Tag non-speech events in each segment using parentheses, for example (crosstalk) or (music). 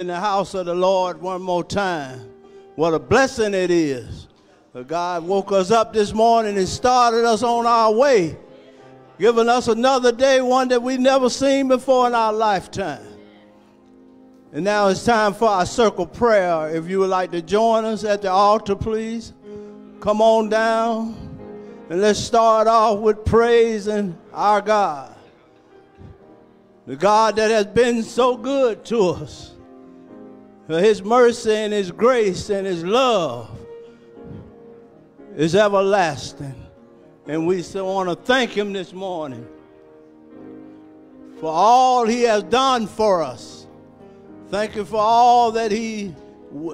in the house of the Lord one more time. What a blessing it is. God woke us up this morning and started us on our way, giving us another day, one that we never seen before in our lifetime. And now it's time for our circle prayer. If you would like to join us at the altar, please come on down and let's start off with praising our God. The God that has been so good to us for his mercy and his grace and his love is everlasting. And we want to thank him this morning for all he has done for us. Thank you for all that he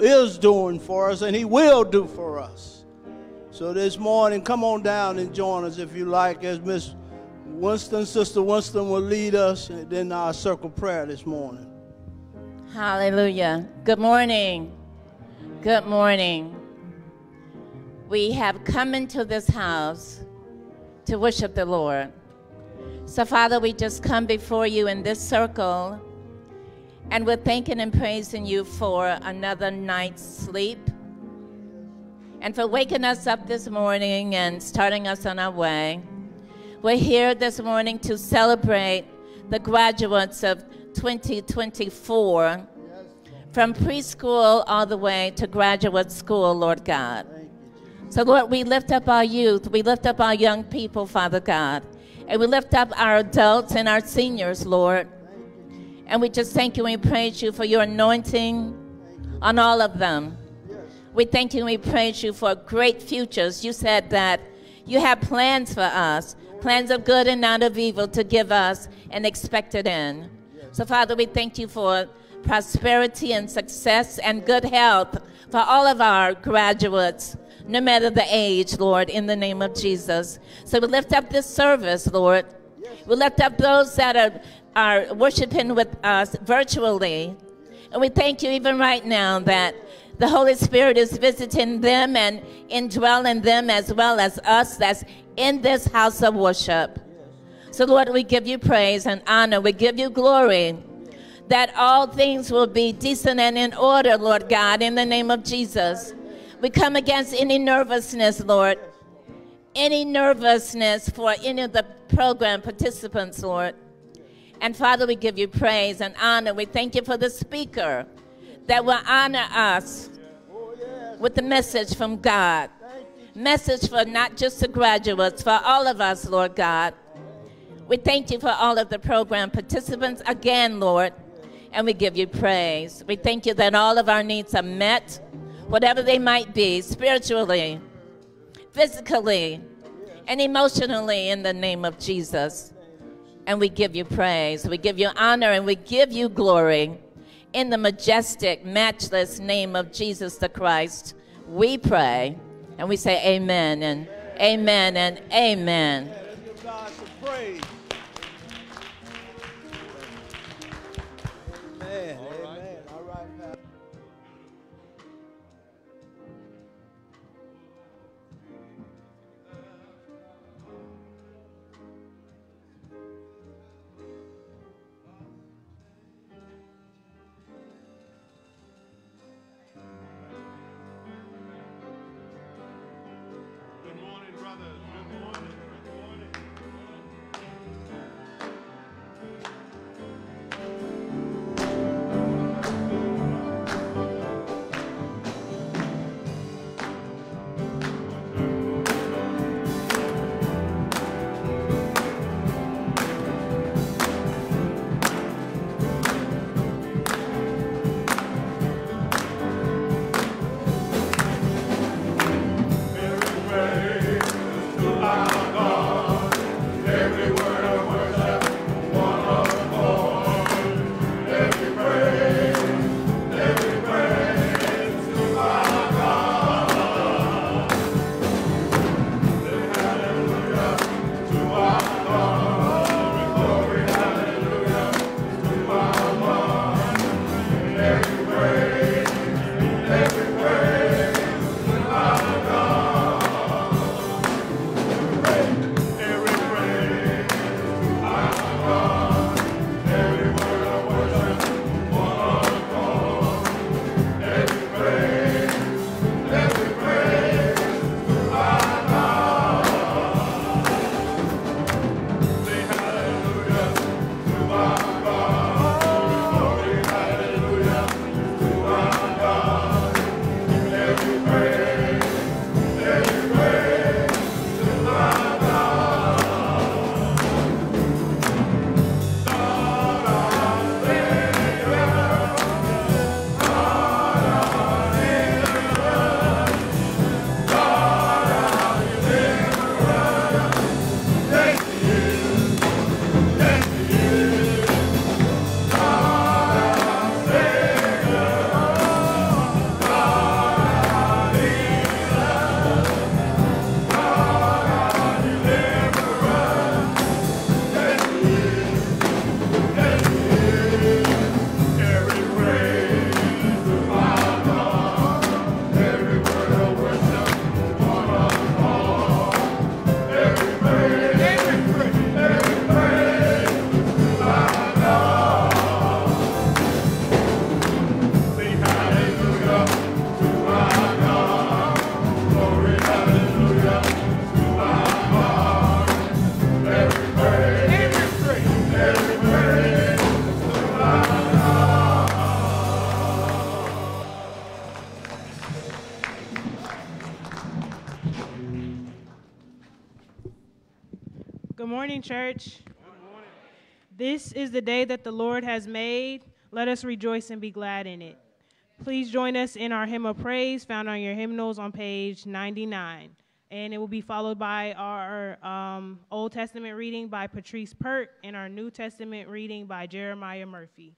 is doing for us and he will do for us. So this morning, come on down and join us if you like, as Miss Winston, Sister Winston will lead us in our circle prayer this morning. Hallelujah. Good morning. Good morning. We have come into this house to worship the Lord. So, Father, we just come before you in this circle, and we're thanking and praising you for another night's sleep and for waking us up this morning and starting us on our way. We're here this morning to celebrate the graduates of 2024 from preschool all the way to graduate school, Lord God. So, Lord, we lift up our youth, we lift up our young people, Father God, and we lift up our adults and our seniors, Lord. And we just thank you and we praise you for your anointing on all of them. We thank you and we praise you for great futures. You said that you have plans for us, plans of good and not of evil to give us an expected end. So, Father, we thank you for prosperity and success and good health for all of our graduates, no matter the age, Lord, in the name of Jesus. So we lift up this service, Lord. We lift up those that are, are worshiping with us virtually. And we thank you even right now that the Holy Spirit is visiting them and indwelling them as well as us that's in this house of worship. So, Lord, we give you praise and honor. We give you glory that all things will be decent and in order, Lord God, in the name of Jesus. We come against any nervousness, Lord, any nervousness for any of the program participants, Lord. And Father, we give you praise and honor. We thank you for the speaker that will honor us with the message from God. Message for not just the graduates, for all of us, Lord God. We thank you for all of the program participants again, Lord, and we give you praise. We thank you that all of our needs are met, whatever they might be, spiritually, physically, and emotionally, in the name of Jesus. And we give you praise, we give you honor, and we give you glory in the majestic, matchless name of Jesus the Christ, we pray and we say amen and amen and amen. Morning, church. This is the day that the Lord has made. Let us rejoice and be glad in it. Please join us in our hymn of praise found on your hymnals on page 99. And it will be followed by our um, Old Testament reading by Patrice Pert and our New Testament reading by Jeremiah Murphy.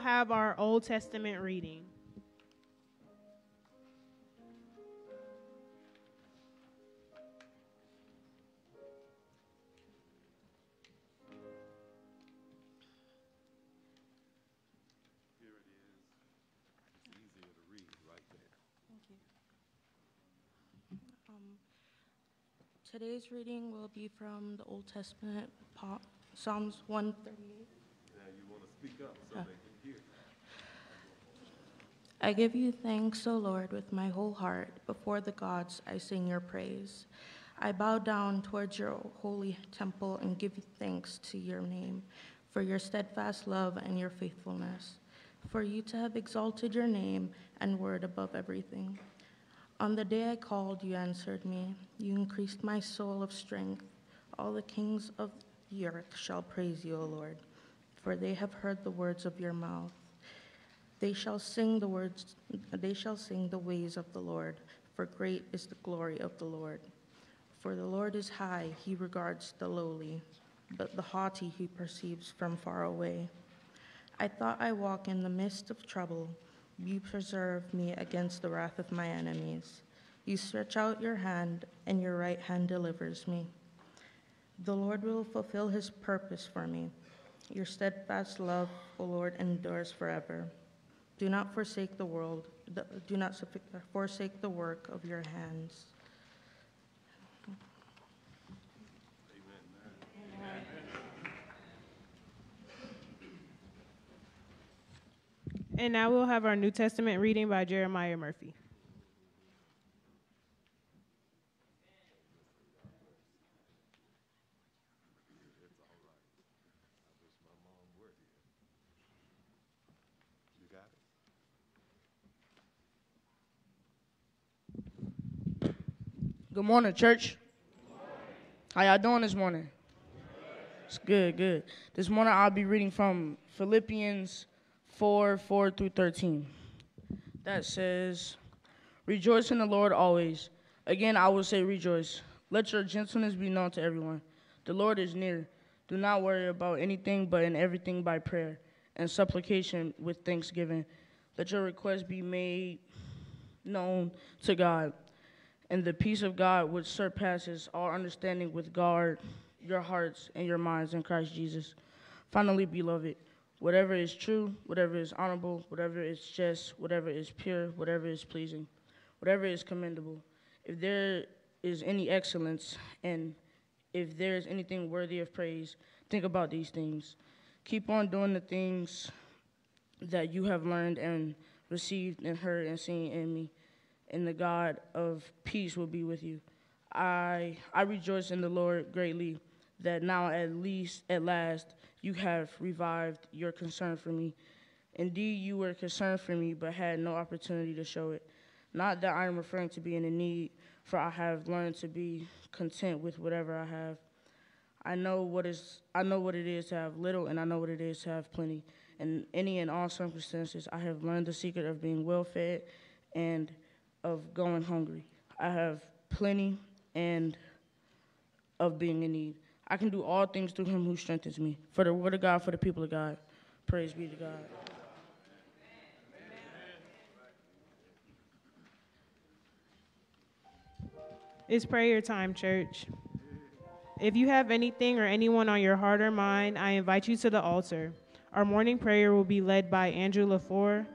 Have our Old Testament reading. Here it is. It's easier to read right there. Um, Today's reading will be from the Old Testament, Psalms 138. Now you want to speak up so they can hear. I give you thanks, O Lord, with my whole heart. Before the gods, I sing your praise. I bow down towards your holy temple and give thanks to your name for your steadfast love and your faithfulness, for you to have exalted your name and word above everything. On the day I called, you answered me. You increased my soul of strength. All the kings of the earth shall praise you, O Lord, for they have heard the words of your mouth. They shall sing the words, they shall sing the ways of the Lord, for great is the glory of the Lord. For the Lord is high, he regards the lowly, but the haughty he perceives from far away. I thought I walk in the midst of trouble. You preserve me against the wrath of my enemies. You stretch out your hand, and your right hand delivers me. The Lord will fulfill his purpose for me. Your steadfast love, O Lord, endures forever. Do not forsake the world, do not uh, forsake the work of your hands. And now we'll have our New Testament reading by Jeremiah Murphy. Good morning, church. How y'all doing this morning? It's good, good. This morning I'll be reading from Philippians 4 4 through 13. That says, Rejoice in the Lord always. Again, I will say rejoice. Let your gentleness be known to everyone. The Lord is near. Do not worry about anything, but in everything by prayer and supplication with thanksgiving. Let your requests be made known to God. And the peace of God, which surpasses all understanding, with guard your hearts and your minds in Christ Jesus. Finally, beloved, whatever is true, whatever is honorable, whatever is just, whatever is pure, whatever is pleasing, whatever is commendable, if there is any excellence and if there is anything worthy of praise, think about these things. Keep on doing the things that you have learned and received and heard and seen in me, and the God of peace will be with you. I I rejoice in the Lord greatly that now at least at last you have revived your concern for me. Indeed, you were concerned for me, but had no opportunity to show it. Not that I am referring to being in need, for I have learned to be content with whatever I have. I know what is I know what it is to have little, and I know what it is to have plenty. In any and all circumstances, I have learned the secret of being well fed and of going hungry. I have plenty and of being in need. I can do all things through him who strengthens me. For the word of God, for the people of God. Praise be to God. It's prayer time, church. If you have anything or anyone on your heart or mind, I invite you to the altar. Our morning prayer will be led by Andrew LaFleur,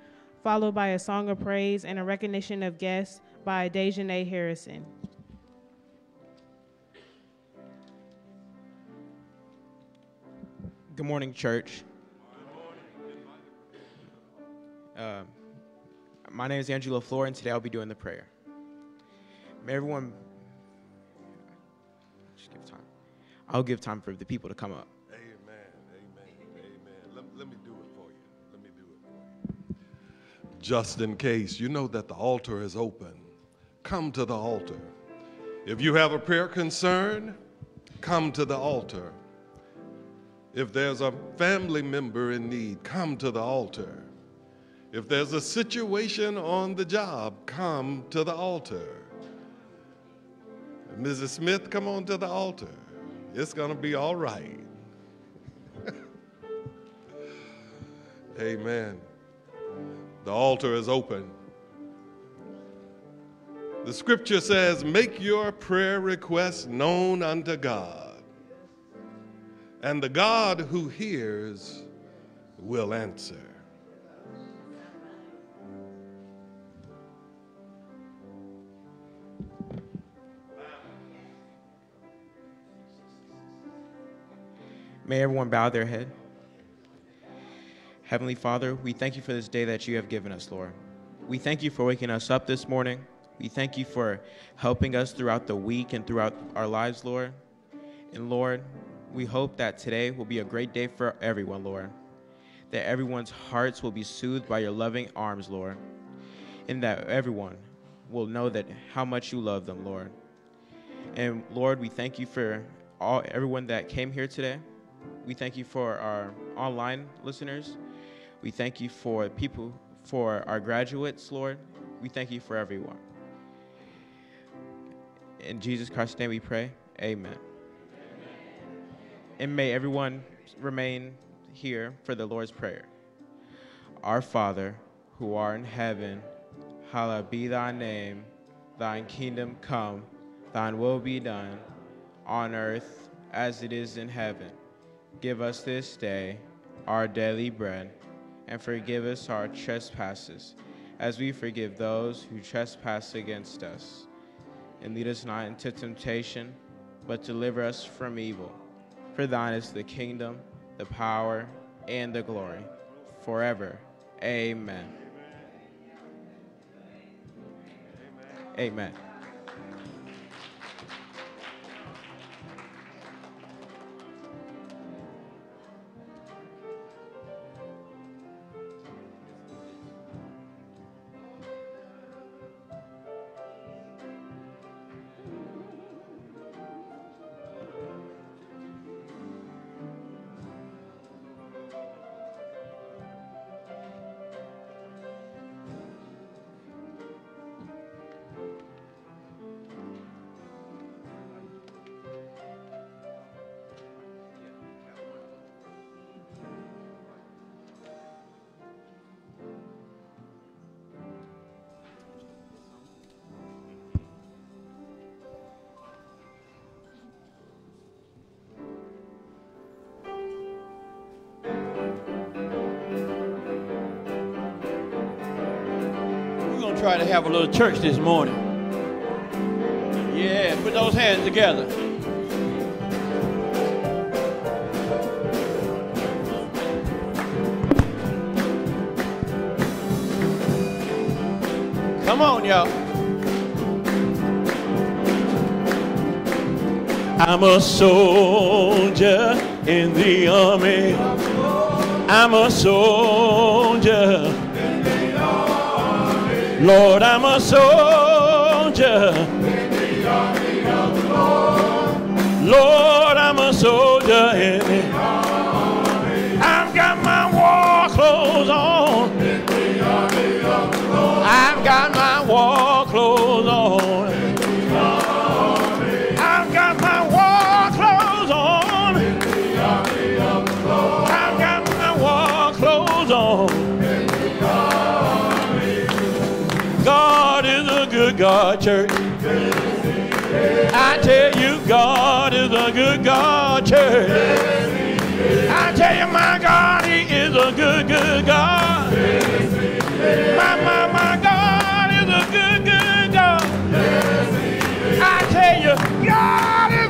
followed by a song of praise and a recognition of guests by Dejanay Harrison. Good morning, church. Uh, my name is Angela Flore, and today I'll be doing the prayer. May everyone just give time. I'll give time for the people to come up. Just in case, you know that the altar is open. Come to the altar. If you have a prayer concern, come to the altar. If there's a family member in need, come to the altar. If there's a situation on the job, come to the altar. Mrs. Smith, come on to the altar. It's going to be all right. (laughs) Amen. The altar is open. The scripture says, Make your prayer requests known unto God and the God who hears will answer. May everyone bow their head. Heavenly Father, we thank you for this day that you have given us, Lord. We thank you for waking us up this morning. We thank you for helping us throughout the week and throughout our lives, Lord. And Lord, we hope that today will be a great day for everyone, Lord. That everyone's hearts will be soothed by your loving arms, Lord. And that everyone will know that how much you love them, Lord. And Lord, we thank you for all everyone that came here today. We thank you for our online listeners. We thank you for people, for our graduates, Lord. We thank you for everyone. In Jesus Christ's name we pray. Amen. And may everyone remain here for the Lord's Prayer. Our Father, who art in heaven, hallowed be thy name. Thine kingdom come, thine will be done, on earth as it is in heaven. Give us this day our daily bread, and forgive us our trespasses, as we forgive those who trespass against us. And lead us not into temptation, but deliver us from evil. For thine is the kingdom, the power, and the glory, forever. Amen. Amen. We're to have a little church this morning. Yeah, put those hands together. Come on, y'all. I'm a soldier in the army. I'm a soldier. Lord, I'm a soldier. Lord, I'm a soldier in the army. I've got my war clothes on. I've got my war clothes on. Church. I tell you, God is a good God, church. I tell you, my God, He is a good, good God. My, my, my God is a good, good God. I tell you, God is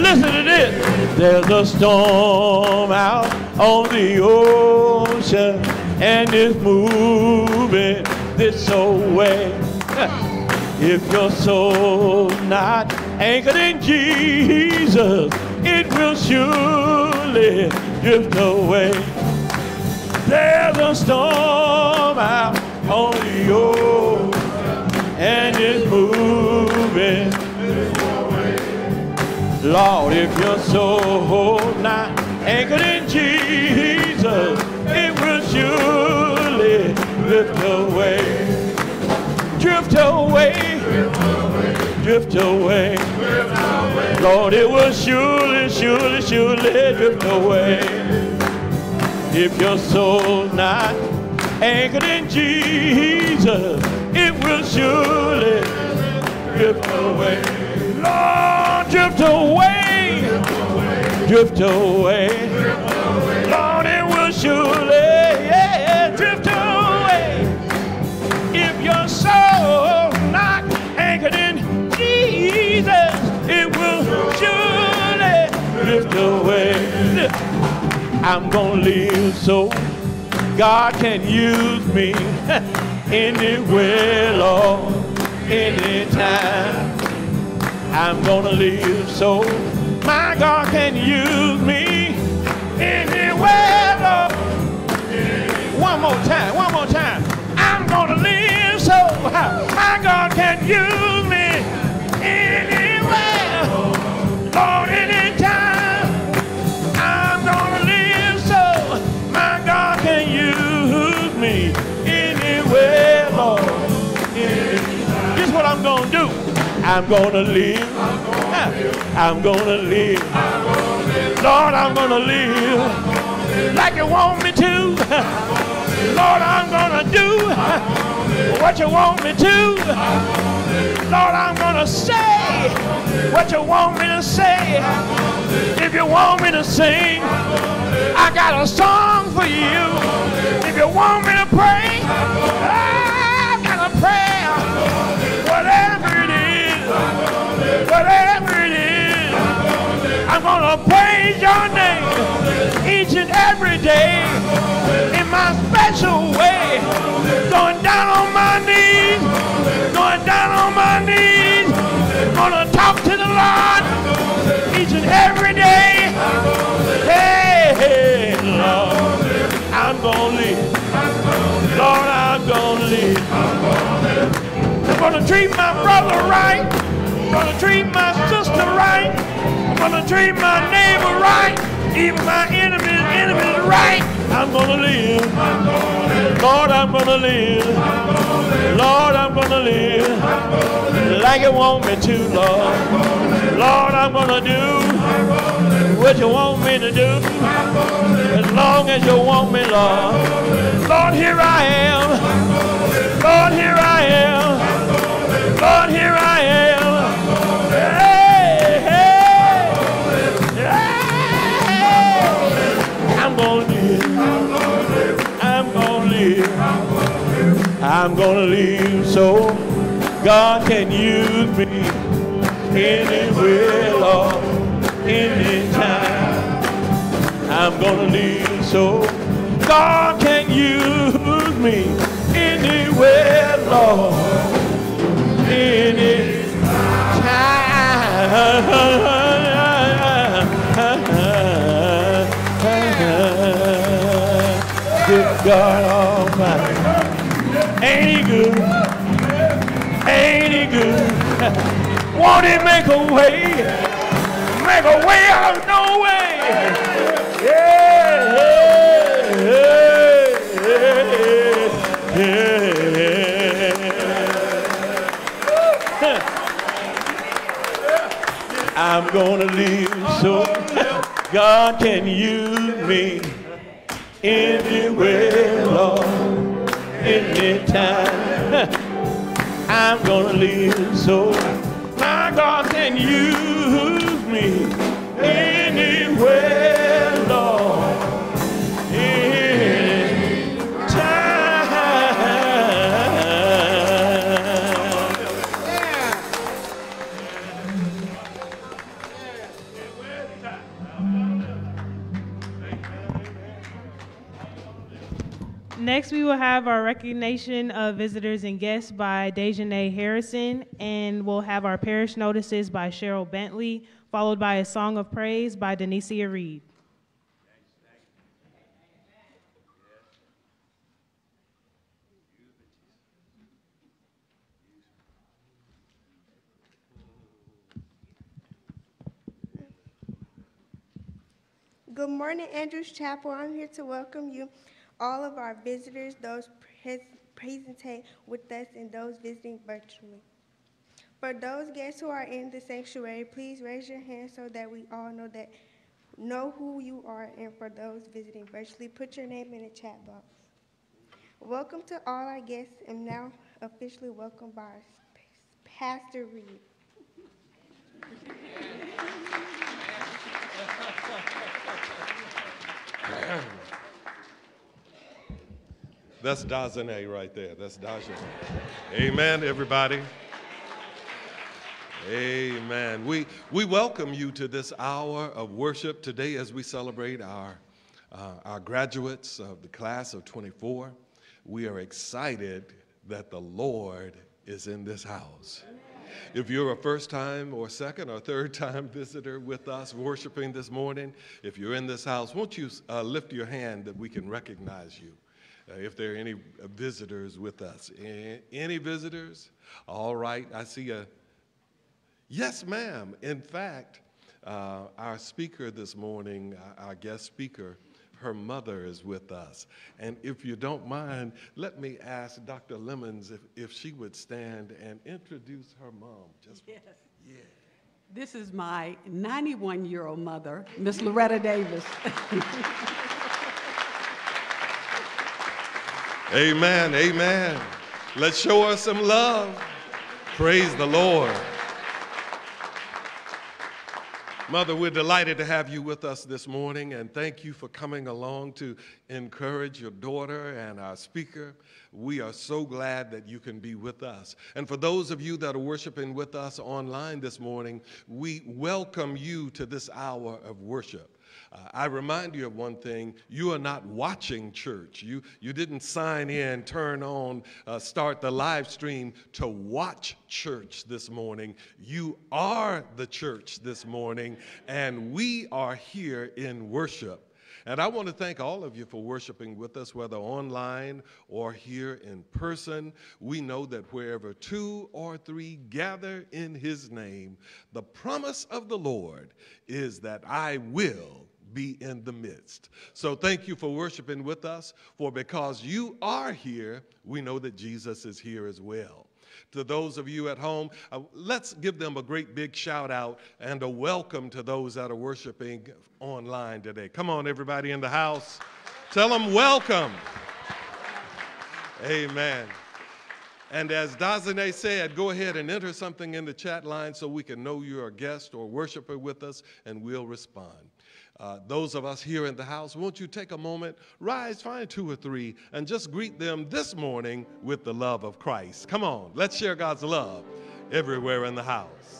listen to this. There's a storm out on the ocean and it's moving this way. (laughs) If your soul not anchored in Jesus, it will surely drift away. There's a storm out on the ocean and it's moving. Lord, if your soul not anchored in Jesus, it will surely drift away. Drift away. Drift away. Lord, it will surely, surely, surely drift away. If your soul not anchored in Jesus, it will surely drift away. Lord, drift away, drift away. Lord, it will surely yeah, drift away. If your soul not anchored in Jesus, it will surely drift away. I'm gonna live so God can use me (laughs) anywhere, Lord, anytime. I'm gonna live so my God can use me anywhere, Lord. One more time, one more time. I'm gonna live so my God can use me anywhere, Lord, anytime. I'm gonna live so my God can use me anywhere, Lord. What I'm gonna do. I'm gonna live. I'm gonna live. Lord, I'm gonna live like you want me to. Lord, I'm gonna do what you want me to. Lord, I'm gonna say what you want me to say. If you want me to sing, I got a song for you. If you want me to pray, I got a whatever it is, I'm gonna praise your name each and every day in my special way. Going down on my knees, going down on my knees, gonna talk to the Lord each and every day. Hey, hey, Lord, I'm gonna treat my brother right. I'm gonna treat my sister right. I'm gonna treat my neighbor right. Even my enemy's enemies right. I'm gonna live. Lord, I'm gonna live. Lord, I'm gonna live like you want me to, Lord. Lord, I'm gonna do what you want me to do. As long as you want me, Lord. Lord, here I am. Lord, here I am. Lord, here I am. Hey, hey, hey. I'm gonna live. I'm gonna live. I'm gonna live so God can use me anywhere, Lord, anytime. I'm gonna live so God can use me anywhere, Lord, anytime. Good God Almighty, ain't He good? Ain't He good? Won't He make a way? Make a way out of no way. I'm gonna live so God can use me anywhere, Lord, anytime. (laughs) I'm gonna live so my God can use Next, we will have our recognition of visitors and guests by Dejanay Harrison, and we'll have our parish notices by Cheryl Bentley, followed by a song of praise by Denicia Reed. Good morning, Andrews Chapel. I'm here to welcome you, all of our visitors, those pres- presenting with us, and those visiting virtually. For those guests who are in the sanctuary, please raise your hand so that we all know that know who you are. And for those visiting virtually, put your name in the chat box. Welcome to all our guests, and now officially welcomed by our Pastor Reed. (laughs) That's Dazane right there. That's Dazane. Amen, everybody. Amen. We, we welcome you to this hour of worship today as we celebrate our, uh, our graduates of the class of 24. We are excited that the Lord is in this house. If you're a first time or second or third (laughs) time visitor with us worshiping this morning, if you're in this house, won't you uh, lift your hand that we can recognize you? Uh, if there are any visitors with us. Any visitors? All right, I see a yes, ma'am. In fact, uh, our speaker this morning, our guest speaker, her mother is with us. And if you don't mind, let me ask Dr. Lemons if, if she would stand and introduce her mom. Just yes. Yeah. This is my 91 year old mother, Miss Loretta Davis. (laughs) amen, amen. Let's show her some love. Praise the Lord. Mother, we're delighted to have you with us this morning, and thank you for coming along to encourage your daughter and our speaker. We are so glad that you can be with us. And for those of you that are worshiping with us online this morning, we welcome you to this hour of worship. Uh, I remind you of one thing you are not watching church. You, you didn't sign in, turn on, uh, start the live stream to watch church this morning. You are the church this morning, and we are here in worship. And I want to thank all of you for worshiping with us, whether online or here in person. We know that wherever two or three gather in his name, the promise of the Lord is that I will be in the midst. So thank you for worshiping with us, for because you are here, we know that Jesus is here as well. To those of you at home, uh, let's give them a great big shout out and a welcome to those that are worshiping online today. Come on, everybody in the house. Tell them welcome. Amen. And as Dazane said, go ahead and enter something in the chat line so we can know you're a guest or worshiper with us and we'll respond. Uh, those of us here in the house, won't you take a moment, rise, find two or three, and just greet them this morning with the love of Christ? Come on, let's share God's love everywhere in the house.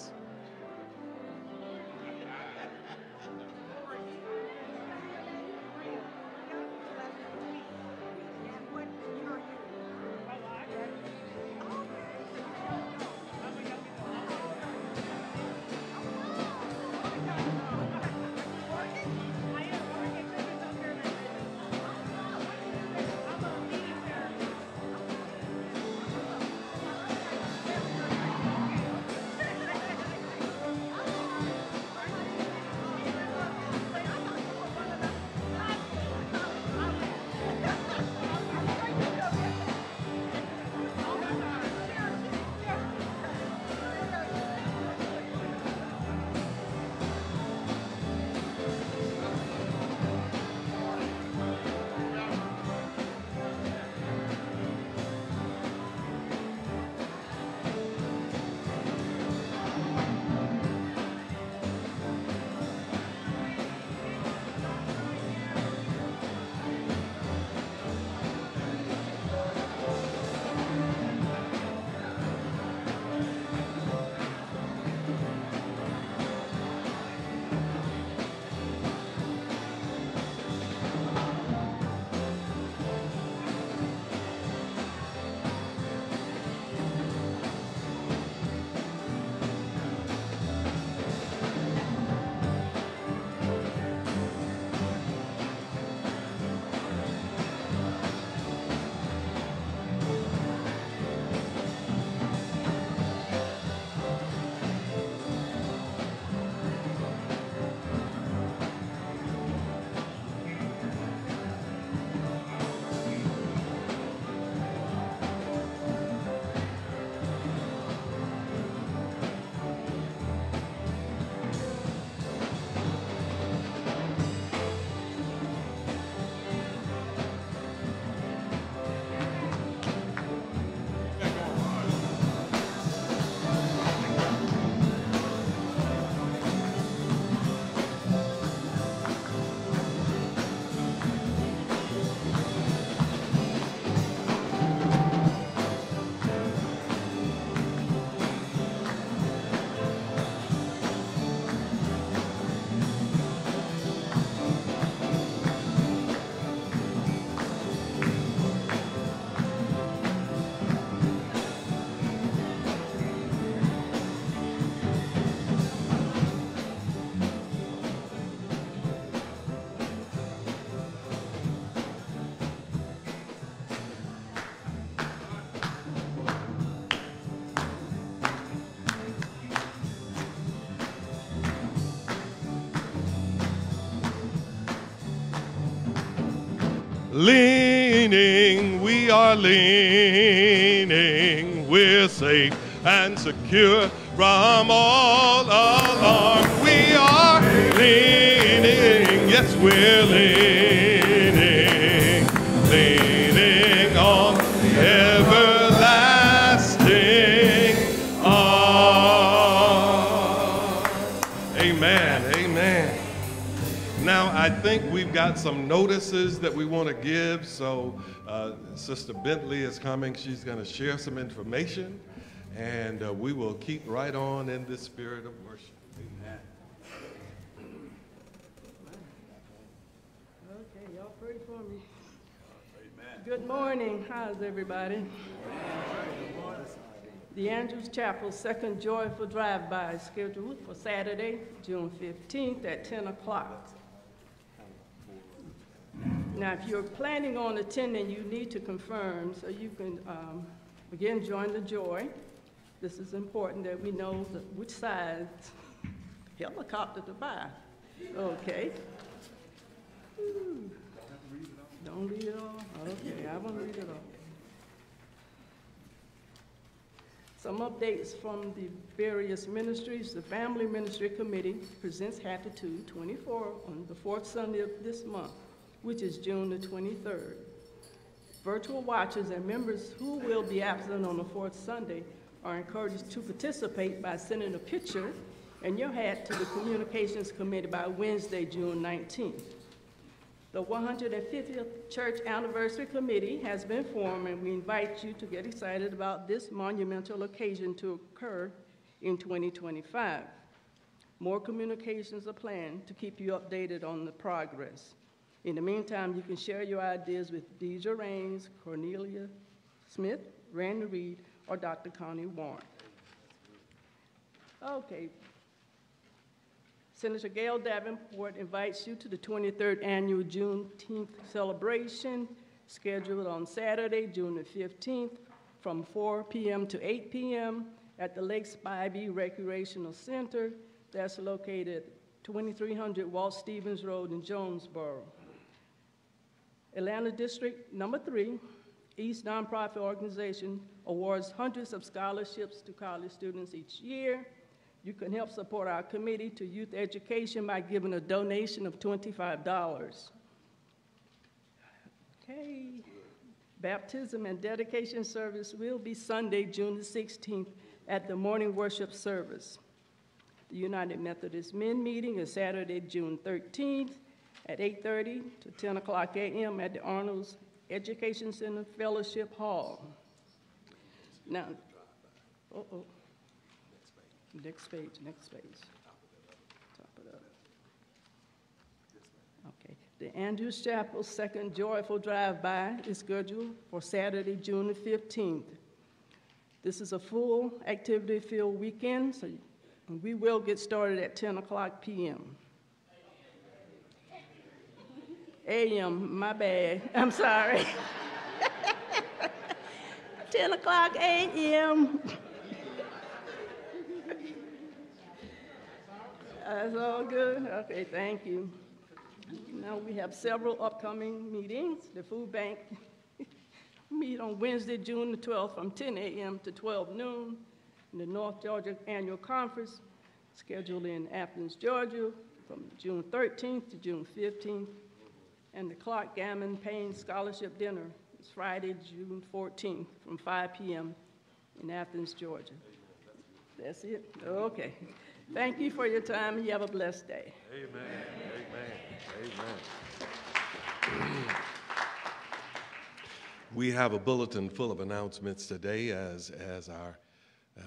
Leaning. We're safe and secure got some notices that we want to give. So, uh, Sister Bentley is coming. She's going to share some information, and uh, we will keep right on in this spirit of worship. Amen. Okay, y'all pray for me. Good morning. How's everybody? The Andrews Chapel Second Joyful Drive-By is scheduled for Saturday, June 15th at 10 o'clock. Now, if you're planning on attending, you need to confirm so you can, um, again, join the joy. This is important that we know the- which side (laughs) helicopter to buy. Okay. Ooh. Don't read it all? Okay, I won't read it all. Some updates from the various ministries. The Family Ministry Committee presents Hatitude 24 on the fourth Sunday of this month, which is June the 23rd. Virtual watchers and members who will be absent on the fourth Sunday are encouraged to participate by sending a picture and your hat to the Communications Committee by Wednesday, June 19th. The 150th Church Anniversary Committee has been formed, and we invite you to get excited about this monumental occasion to occur in 2025. More communications are planned to keep you updated on the progress. In the meantime, you can share your ideas with Deidre Rains, Cornelia Smith, Randy Reed, or Dr. Connie Warren. Okay, Senator Gail Davenport invites you to the 23rd Annual Juneteenth celebration scheduled on Saturday, June the 15th, from 4 p.m. to 8 p.m. at the Lake Spivey Recreational Center that's located 2300 Walt Stephens Road in Jonesboro. Atlanta District Number Three, East Nonprofit Organization awards hundreds of scholarships to college students each year. You can help support our committee to youth education by giving a donation of $25. Okay. Baptism and dedication service will be Sunday, June the 16th at the morning worship service. The United Methodist Men meeting is Saturday, June 13th at 8:30 to 10 o'clock a.m. at the Arnold's Education Center Fellowship Hall. Now, uh-oh. Next page, next page. Okay. The Andrews Chapel Second Joyful Drive-By is scheduled for Saturday, June the 15th. This is a full activity-filled weekend, so we will get started at 10 o'clock p.m. AM, my bad. I'm sorry. (laughs) 10 o'clock a.m. That's uh, all good? Okay, thank you. Now, we have several upcoming meetings. The food bank (laughs) meet on Wednesday, June the 12th, from 10 a.m. to 12 noon. The North Georgia Annual Conference, scheduled in Athens, Georgia, from June 13th to June 15th. And the Clark Gammon Paine Scholarship Dinner is Friday, June 14th, from 5 p.m. in Athens, Georgia. That's it? Okay. Thank you for your time. You have a blessed day. Amen. Amen. Amen. We have a bulletin full of announcements today as, as our uh,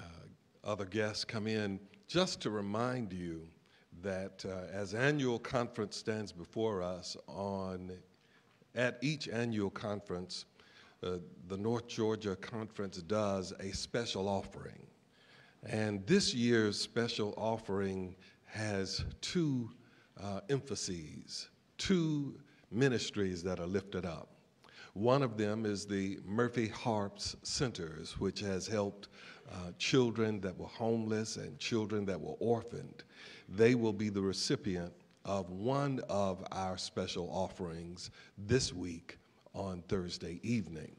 other guests come in. Just to remind you that uh, as annual conference stands before us on at each annual conference, uh, the North Georgia Conference does a special offering. And this year's special offering has two uh, emphases, two ministries that are lifted up. One of them is the Murphy Harpst Centers, which has helped uh, children that were homeless and children that were orphaned. They will be the recipient of one of our special offerings this week on Thursday evening.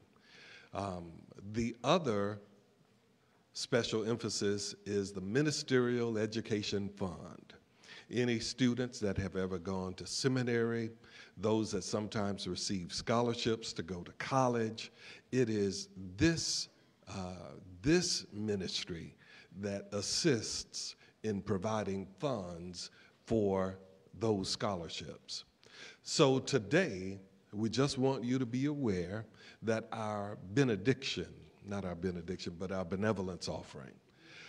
Um, the other special emphasis is the Ministerial Education Fund. Any students that have ever gone to seminary, those that sometimes receive scholarships to go to college, it is this, uh, this ministry that assists in providing funds for those scholarships. So today, we just want you to be aware that our benediction, not our benediction, but our benevolence offering,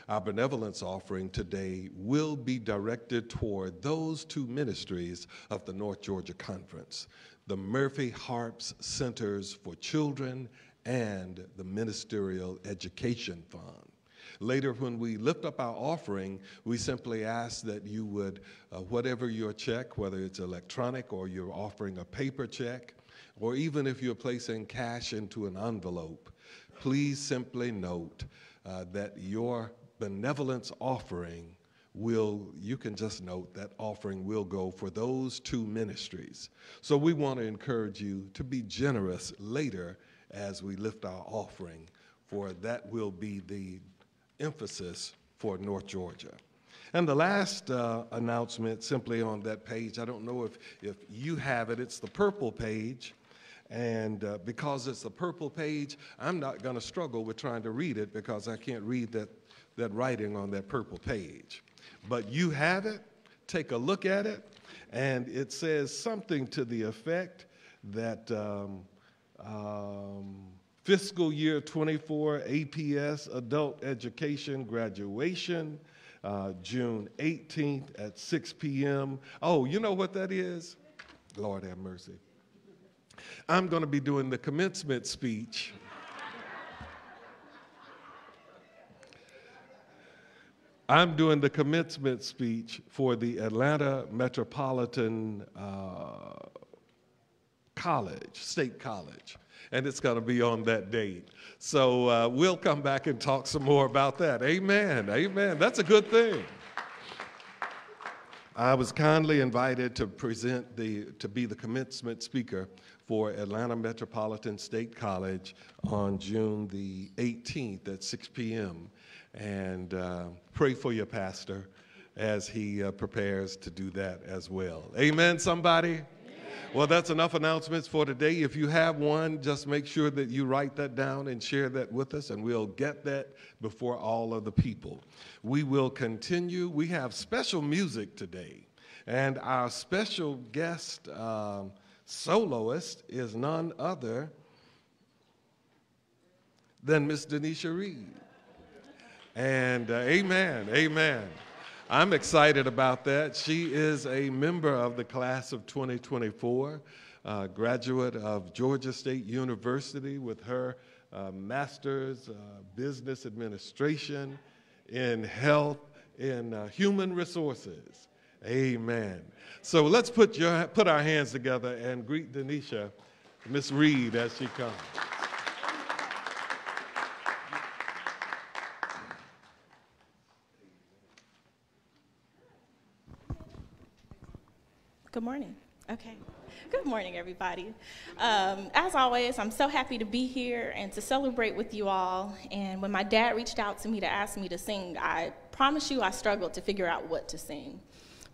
our benevolence offering today will be directed toward those two ministries of the North Georgia Conference the Murphy Harpst Centers for Children and the Ministerial Education Fund. Later, when we lift up our offering, we simply ask that you would, uh, whatever your check, whether it's electronic or you're offering a paper check, or even if you're placing cash into an envelope, please simply note uh, that your benevolence offering will, you can just note that offering will go for those two ministries. So we want to encourage you to be generous later as we lift our offering, for that will be the emphasis for North Georgia. And the last uh, announcement, simply on that page, I don't know if, if you have it, it's the purple page. And uh, because it's the purple page, I'm not going to struggle with trying to read it because I can't read that, that writing on that purple page. But you have it, take a look at it, and it says something to the effect that um, um, fiscal year 24 APS adult education graduation, uh, June 18th at 6 p.m. Oh, you know what that is? Lord have mercy. I'm going to be doing the commencement speech. I'm doing the commencement speech for the Atlanta Metropolitan uh, College, State College and it's going to be on that date. So uh, we'll come back and talk some more about that. Amen. Amen. That's a good thing. I was kindly invited to present the, to be the commencement speaker for Atlanta Metropolitan State College on June the 18th at 6 p.m. And uh, pray for your pastor as he uh, prepares to do that as well. Amen, somebody? Well, that's enough announcements for today. If you have one, just make sure that you write that down and share that with us, and we'll get that before all of the people. We will continue. We have special music today, and our special guest um, soloist is none other than Miss Denisha Reed. And uh, amen, amen. I'm excited about that. She is a member of the class of 2024, uh, graduate of Georgia State University with her uh, master's uh, business administration in health in uh, human resources. Amen. So let's put, your, put our hands together and greet Denisha, Miss Reed, as she comes. Good morning. Okay. Good morning, everybody. Um, as always, I'm so happy to be here and to celebrate with you all. And when my dad reached out to me to ask me to sing, I promise you I struggled to figure out what to sing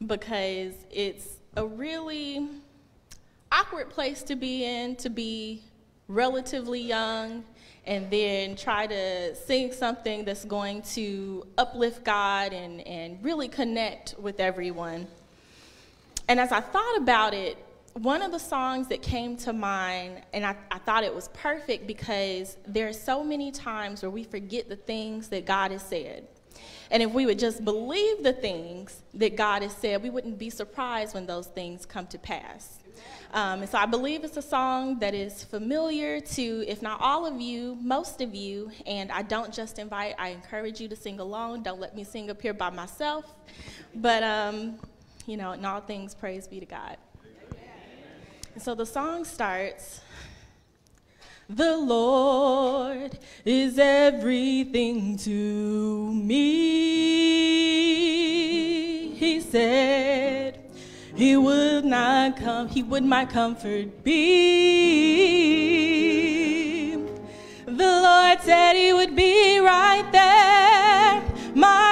because it's a really awkward place to be in, to be relatively young and then try to sing something that's going to uplift God and, and really connect with everyone. And as I thought about it, one of the songs that came to mind, and I, I, thought it was perfect because there are so many times where we forget the things that God has said. And if we would just believe the things that God has said, we wouldn't be surprised when those things come to pass. Um, and so I believe it's a song that is familiar to, if not all of you, most of you. And I don't just invite, I encourage you to sing along. Don't let me sing up here by myself. But um, you know, in all things, praise be to God. And so the song starts The Lord is everything to me. He said, He would not come, He would my comfort be. The Lord said He would be right there. My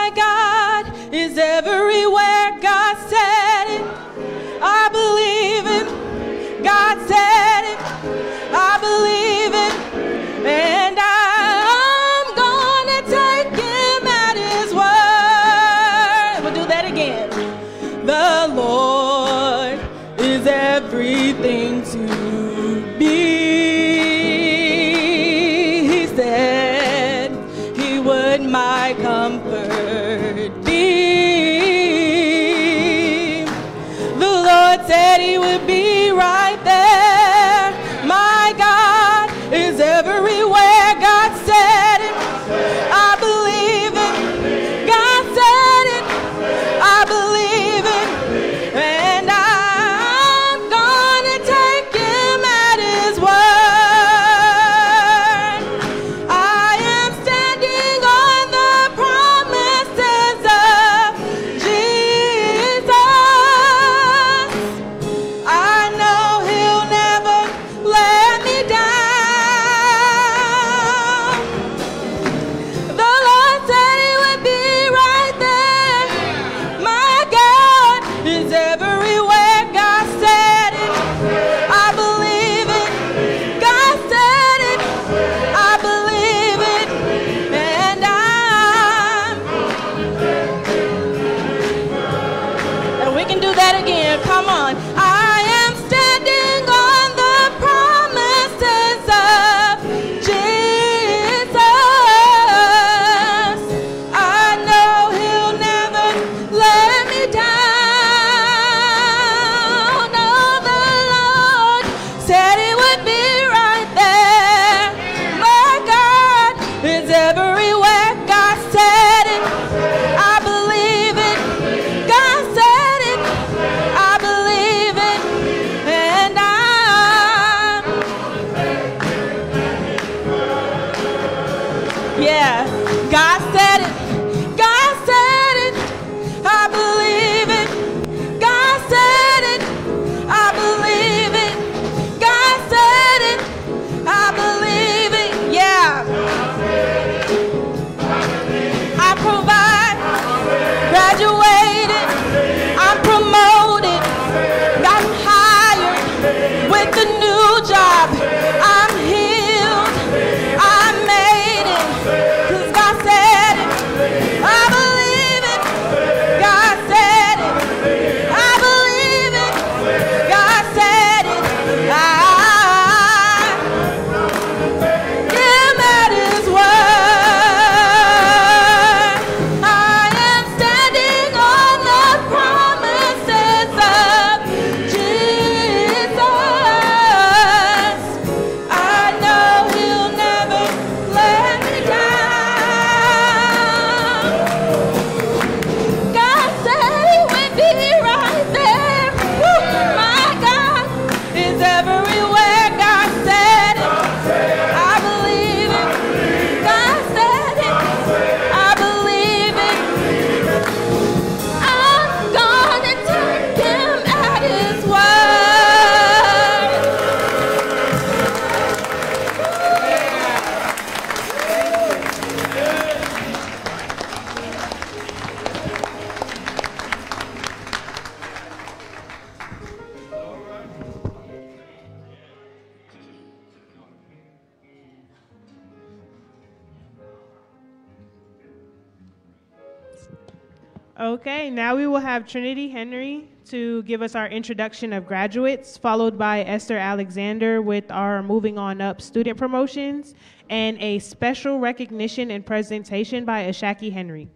Okay, now we will have Trinity Henry to give us our introduction of graduates, followed by Esther Alexander with our Moving On Up student promotions and a special recognition and presentation by Ashaki Henry.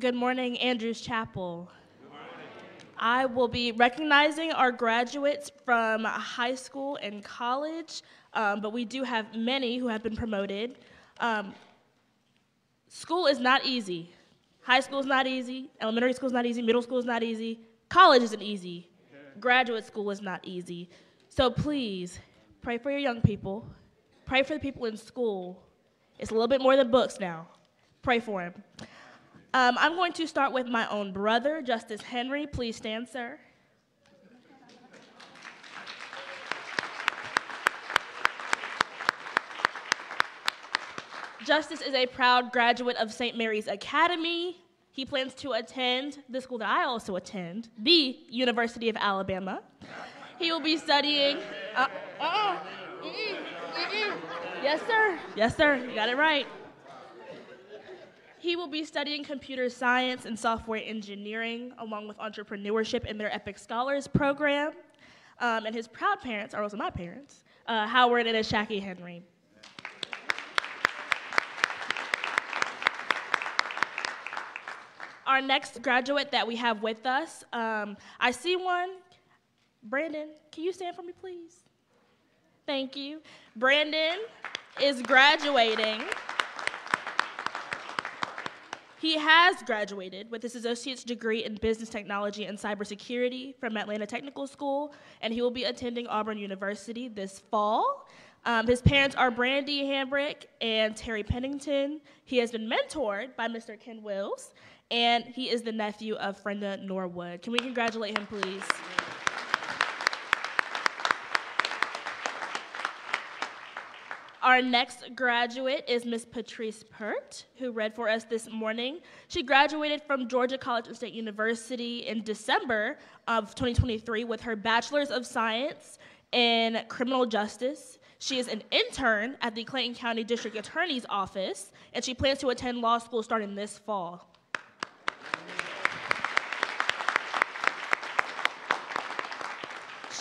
Good morning, Andrews Chapel. I will be recognizing our graduates from high school and college, um, but we do have many who have been promoted. Um, school is not easy. High school is not easy. Elementary school is not easy. Middle school is not easy. College isn't easy. Graduate school is not easy. So please pray for your young people. Pray for the people in school. It's a little bit more than books now. Pray for him. Um, I'm going to start with my own brother, Justice Henry. Please stand, sir. Justice is a proud graduate of St. Mary's Academy. He plans to attend the school that I also attend, the University of Alabama. He will be studying. Uh, uh. Yes, sir. Yes, sir. You got it right. He will be studying computer science and software engineering along with entrepreneurship in their Epic Scholars program. Um, and his proud parents are also my parents, uh, Howard and Ashaki Henry. Our next graduate that we have with us, um, I see one. Brandon, can you stand for me, please? Thank you. Brandon is graduating. He has graduated with his associate's degree in business technology and cybersecurity from Atlanta Technical School, and he will be attending Auburn University this fall. Um, his parents are Brandy Hambrick and Terry Pennington. He has been mentored by Mr. Ken Wills, and he is the nephew of Brenda Norwood. Can we congratulate him, please? Our next graduate is Miss Patrice Pert, who read for us this morning. She graduated from Georgia College and State University in December of 2023 with her Bachelor's of Science in Criminal Justice. She is an intern at the Clayton County District Attorney's Office, and she plans to attend law school starting this fall.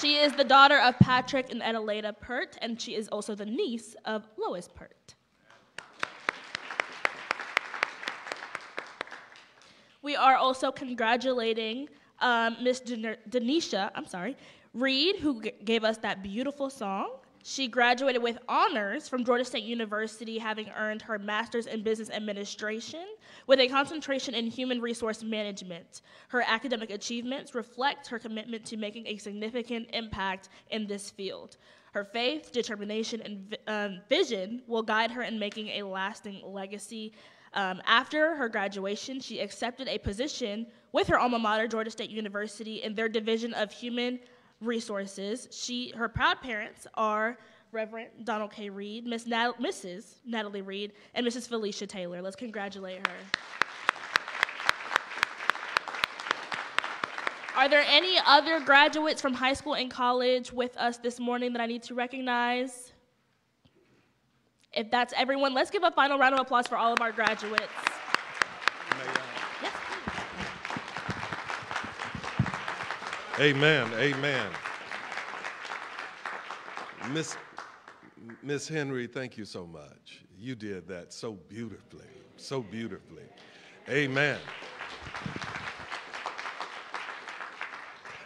She is the daughter of Patrick and Adelaida Pert, and she is also the niece of Lois Pert. We are also congratulating um, Miss Denisha, I'm sorry, Reed, who gave us that beautiful song. She graduated with honors from Georgia State University, having earned her master's in business administration with a concentration in human resource management. Her academic achievements reflect her commitment to making a significant impact in this field. Her faith, determination, and um, vision will guide her in making a lasting legacy. Um, after her graduation, she accepted a position with her alma mater, Georgia State University, in their division of human resources. She, her proud parents are Reverend Donald K. Reed, Miss Nat- Mrs. Natalie Reed, and Mrs. Felicia Taylor. Let's congratulate her. Are there any other graduates from high school and college with us this morning that I need to recognize? If that's everyone, let's give a final round of applause for all of our graduates. Amen. Amen. Miss Miss Henry, thank you so much. You did that so beautifully, so beautifully. Amen.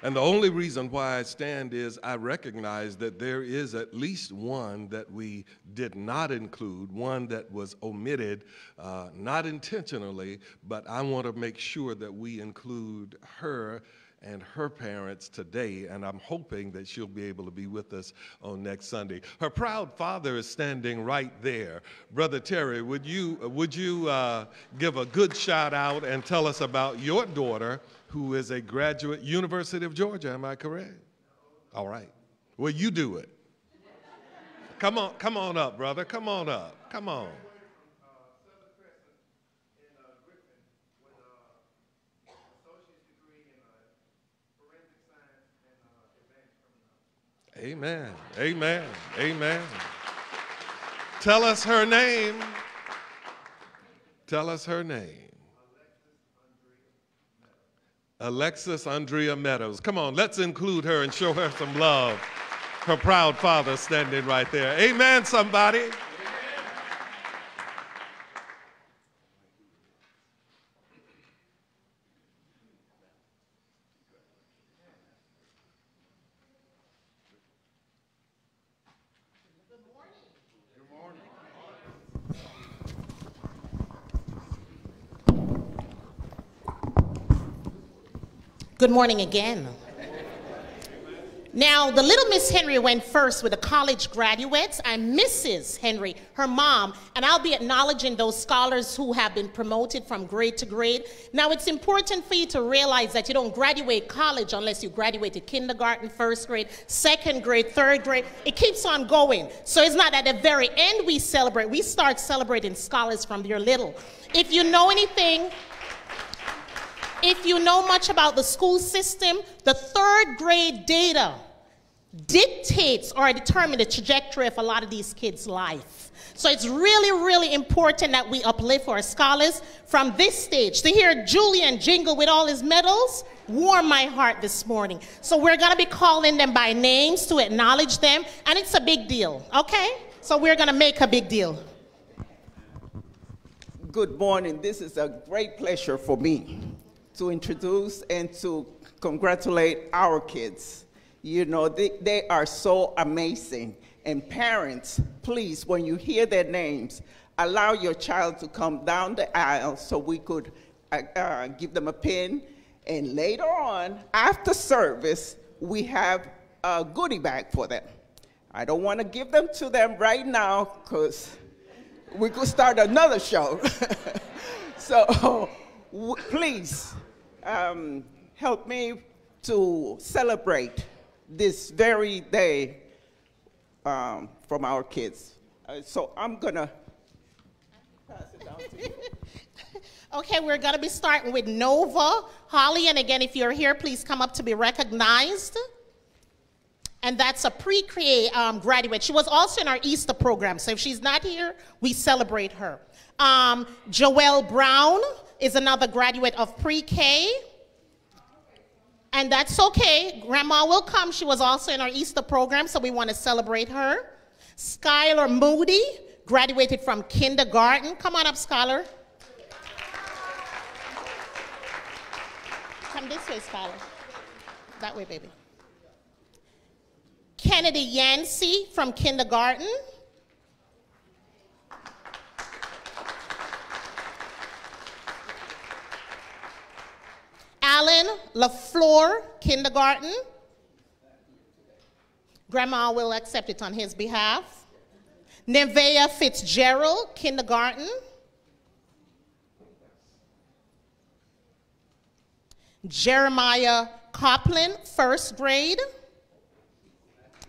And the only reason why I stand is I recognize that there is at least one that we did not include, one that was omitted, uh, not intentionally, but I want to make sure that we include her and her parents today, and I'm hoping that she'll be able to be with us on next Sunday. Her proud father is standing right there. Brother Terry, would you, would you uh, give a good shout out and tell us about your daughter, who is a graduate, University of Georgia, am I correct? All right. Well, you do it. Come on, come on up, brother. Come on up. Come on. Amen. Amen. Amen. Tell us her name. Tell us her name. Alexis Andrea Meadows. Come on, let's include her and show her some love. Her proud father standing right there. Amen, somebody. Good morning again. Now, the little Miss Henry went first with the college graduates and Mrs. Henry, her mom, and I'll be acknowledging those scholars who have been promoted from grade to grade. Now, it's important for you to realize that you don't graduate college unless you graduated kindergarten, first grade, second grade, third grade. It keeps on going. So it's not at the very end we celebrate. We start celebrating scholars from your little. If you know anything, if you know much about the school system, the third grade data dictates or determines the trajectory of a lot of these kids' life. So it's really, really important that we uplift our scholars from this stage. To hear Julian jingle with all his medals warmed my heart this morning. So we're going to be calling them by names to acknowledge them, and it's a big deal, okay? So we're going to make a big deal. Good morning. This is a great pleasure for me to introduce and to congratulate our kids. You know, they, they are so amazing. And parents, please, when you hear their names, allow your child to come down the aisle so we could uh, uh, give them a pin. And later on, after service, we have a goodie bag for them. I don't want to give them to them right now because we could start another show. (laughs) so (laughs) please um, help me to celebrate this very day um, from our kids. Uh, so I'm gonna pass it down to you. (laughs) okay, we're gonna be starting with Nova Holly, and again, if you're here, please come up to be recognized. And that's a pre-K um, graduate. She was also in our Easter program, so if she's not here, we celebrate her. Um, Joelle Brown is another graduate of pre-K. And that's okay. Grandma will come. She was also in our Easter program, so we want to celebrate her. Skylar Moody graduated from kindergarten. Come on up, Skylar. Come this way, Skylar. That way, baby. Kennedy Yancey from kindergarten. Alan LaFleur, kindergarten. Grandma will accept it on his behalf. Nevea Fitzgerald, kindergarten. Jeremiah Copeland, first grade.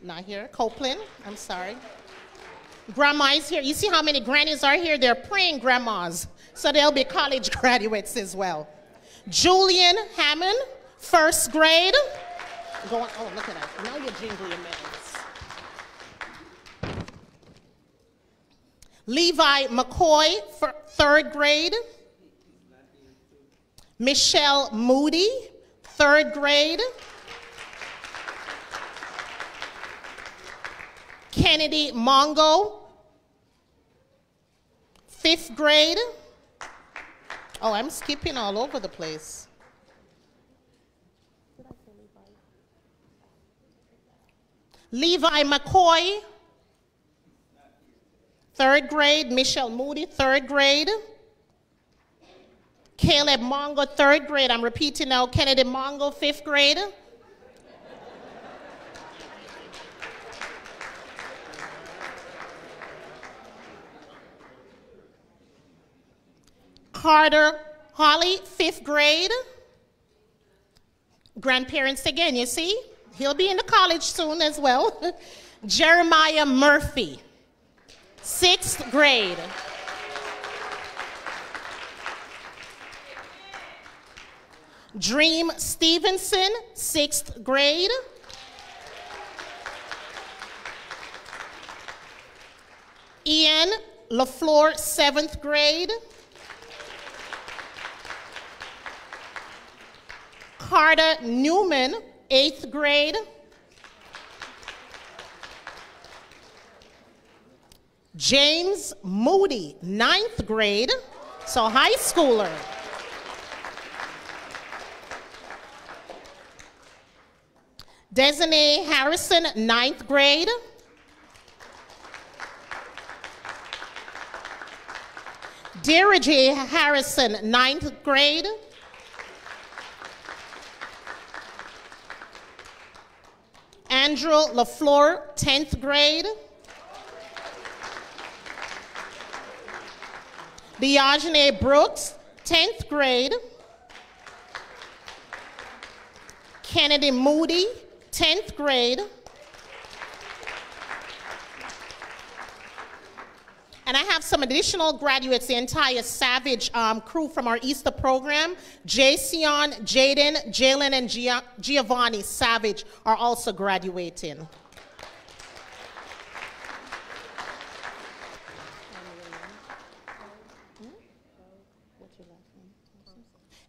Not here, Copeland, I'm sorry. Grandma is here. You see how many grannies are here? They're praying grandmas. So they'll be college (laughs) graduates as well. Julian Hammond, first grade. Oh, look at that. Now you're jingling minutes. Levi McCoy, third grade. Michelle Moody, third grade. Kennedy Mongo, fifth grade. Oh, I'm skipping all over the place. Levi McCoy, third grade. Michelle Moody, third grade. Caleb Mongo, third grade. I'm repeating now. Kennedy Mongo, fifth grade. Carter Holly, fifth grade. Grandparents again, you see? He'll be in the college soon as well. (laughs) Jeremiah Murphy, sixth grade. Dream Stevenson, sixth grade. Ian LaFleur, seventh grade. Carter Newman, eighth grade. James Moody, ninth grade, so high schooler. Designee Harrison, ninth grade. Deirdre Harrison, ninth grade. Andrew LaFleur, 10th grade. Diogene Brooks, 10th grade. Kennedy Moody, 10th grade. And I have some additional graduates, the entire Savage um, crew from our Easter program. Jason, Jaden, Jalen, and Gia- Giovanni Savage are also graduating.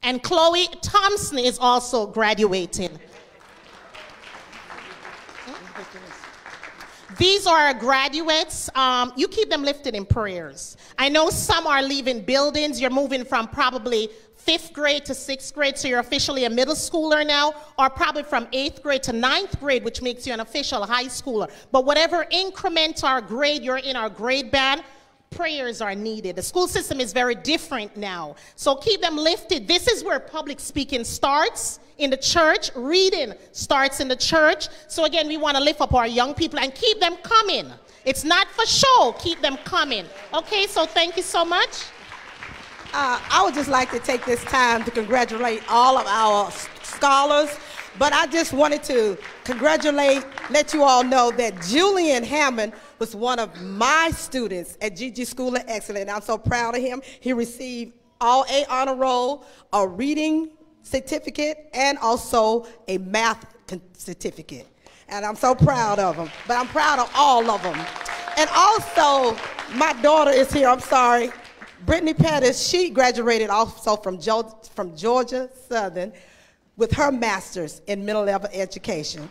And Chloe Thompson is also graduating. These are graduates. Um, you keep them lifted in prayers. I know some are leaving buildings. You're moving from probably fifth grade to sixth grade, so you're officially a middle schooler now, or probably from eighth grade to ninth grade, which makes you an official high schooler. But whatever increment or grade you're in our grade band, prayers are needed. The school system is very different now. So keep them lifted. This is where public speaking starts in the church, reading starts in the church. So again, we want to lift up our young people and keep them coming. It's not for show, keep them coming. Okay, so thank you so much. Uh, I would just like to take this time to congratulate all of our scholars, but I just wanted to congratulate, let you all know that Julian Hammond was one of my students at GG School of Excellence. I'm so proud of him. He received all A honor roll, a reading certificate, and also a math certificate. And I'm so proud of him. But I'm proud of all of them. And also, my daughter is here. I'm sorry. Brittany Pettis, she graduated also from, from Georgia Southern with her master's in middle level education.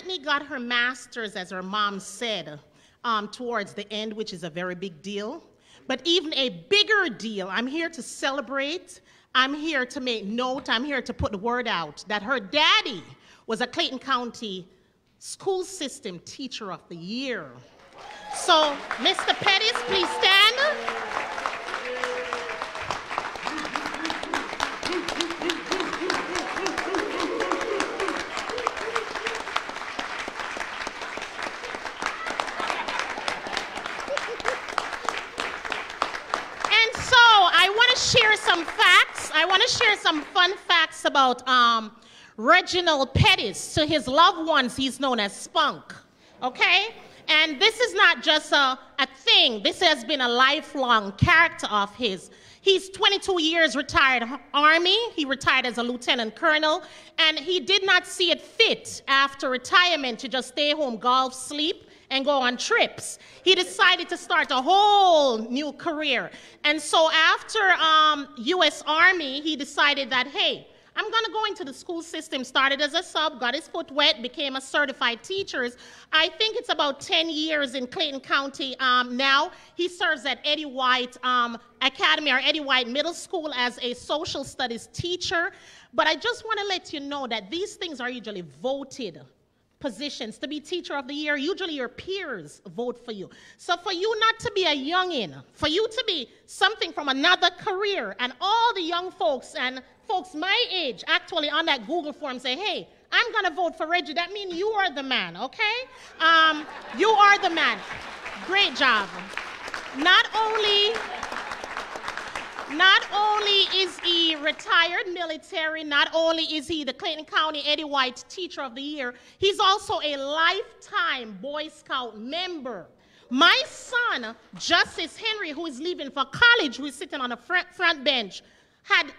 Brittany got her master's, as her mom said, um, towards the end, which is a very big deal. But even a bigger deal, I'm here to celebrate. I'm here to make note. I'm here to put the word out that her daddy was a Clayton County School System Teacher of the Year. So, Mr. Pettis, please stand. share some facts. I want share some fun facts about um, Reginald Pettis. To his loved ones, he's known as Spunk. Okay? And this is not just a, a thing, this has been a lifelong character of his. He's 22 years retired Army. He retired as a lieutenant colonel, and he did not see it fit after retirement to just stay home, golf, sleep and go on trips. He decided to start a whole new career. And so after um, U.S. Army, he decided that, hey, I'm going to go into the school system. Started as a sub, got his foot wet, became a certified teacher. I think it's about 10 years in Clayton County um, now. He serves at Eddie White um, Academy or Eddie White Middle School as a social studies teacher. But I just want to let you know that these things are usually voted positions to be teacher of the year, usually your peers vote for you. So for you not to be a youngin, for you to be something from another career, and all the young folks and folks my age actually on that Google form say, hey, I'm gonna vote for Reggie. That means you are the man, okay? Um, you are the man. Great job. Not only Not only is he retired military, not only is he the Clayton County Eddie White Teacher of the Year, he's also a lifetime Boy Scout member. My son, Justice Henry, who is leaving for college, who is sitting on the front, front bench, had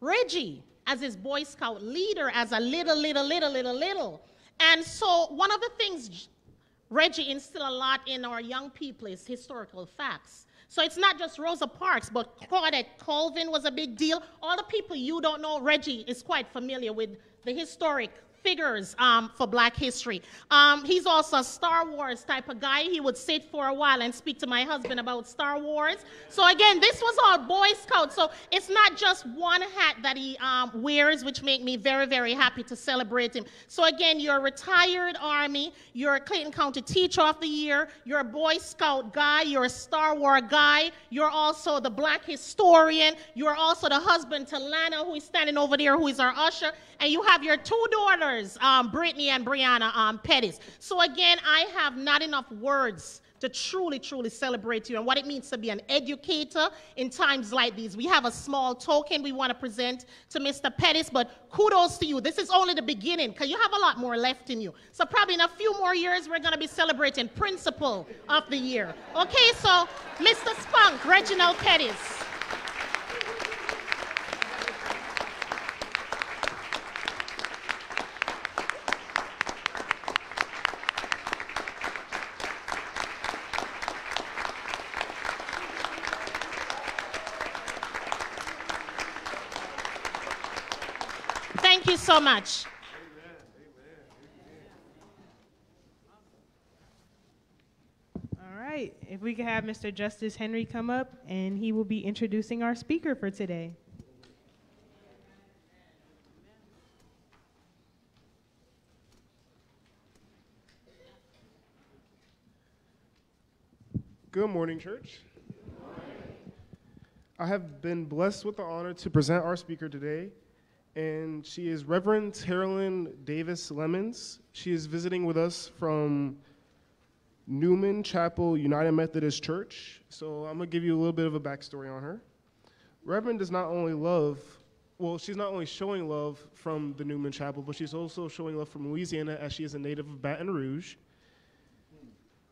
Reggie as his Boy Scout leader as a little, little, little, little, little. And so one of the things Reggie instilled a lot in our young people is historical facts. So it's not just Rosa Parks, but Claudette Colvin was a big deal. All the people you don't know, Reggie is quite familiar with the historic figures um, for black history. Um, he's also a Star Wars type of guy. He would sit for a while and speak to my husband about Star Wars. So again, this was all Boy Scout. So it's not just one hat that he um, wears, which make me very, very happy to celebrate him. So again, you're a retired Army. You're a Clayton County Teacher of the Year. You're a Boy Scout guy. You're a Star Wars guy. You're also the black historian. You're also the husband to Lana, who is standing over there, who is our usher. And you have your two daughters um, Brittany and Brianna um, Pettis. So again, I have not enough words to truly, truly celebrate you and what it means to be an educator in times like these. We have a small token we want to present to Mr. Pettis, but kudos to you. This is only the beginning because you have a lot more left in you. So probably in a few more years, we're going to be celebrating Principal of the Year. Okay, so Mr. Spunk, Reginald Pettis. Thank you so much. All right, if we could have Mr. Justice Henry come up, and he will be introducing our speaker for today. Good morning, church. I have been blessed with the honor to present our speaker today, and she is Reverend Carolyn Davis Lemons. She is visiting with us from Newman Chapel United Methodist Church. So I'm gonna give you a little bit of a backstory on her. Reverend does not only love, well, she's not only showing love from the Newman Chapel, but she's also showing love from Louisiana as she is a native of Baton Rouge.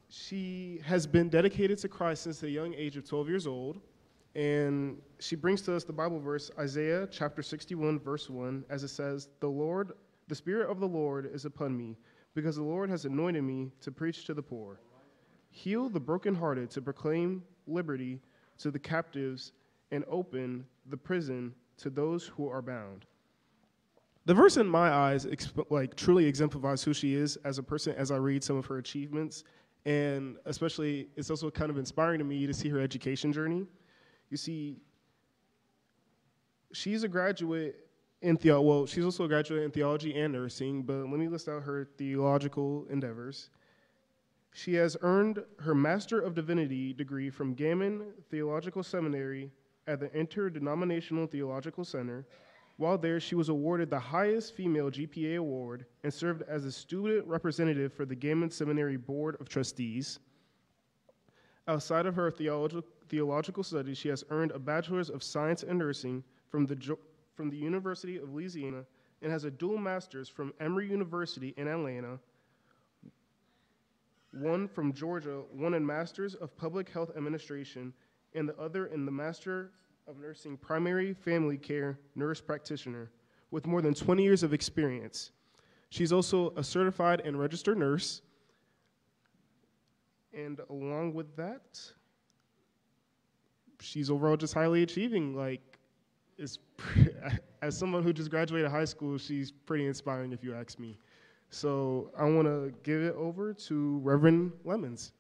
She has been dedicated to Christ since the young age of 12 years old. And she brings to us the Bible verse, Isaiah chapter 61, verse 1, as it says, The Lord, the Spirit of the Lord is upon me, because the Lord has anointed me to preach to the poor, heal the brokenhearted, to proclaim liberty to the captives, and open the prison to those who are bound. The verse in my eyes like truly exemplifies who she is as a person as I read some of her achievements and especially it's also kind of inspiring to me to see her education journey. You see, she's a graduate in theo. Well, she's also a graduate in theology and nursing. But let me list out her theological endeavors. She has earned her Master of Divinity degree from Gammon Theological Seminary at the Interdenominational Theological Center. While there, she was awarded the highest female GPA award and served as a student representative for the Gammon Seminary Board of Trustees. Outside of her theological theological studies, she has earned a Bachelor's of Science in Nursing from the, from the University of Louisiana and has a dual master's from Emory University in Atlanta, one from Georgia, one in Masters of Public Health Administration, and the other in the Master of Nursing Primary Family Care Nurse Practitioner, with more than 20 years of experience. She's also a certified and registered nurse. And along with that, she's overall just highly achieving. Like, it's (laughs) as someone who just graduated high school, she's pretty inspiring if you ask me. So I want to give it over to Reverend Lemons.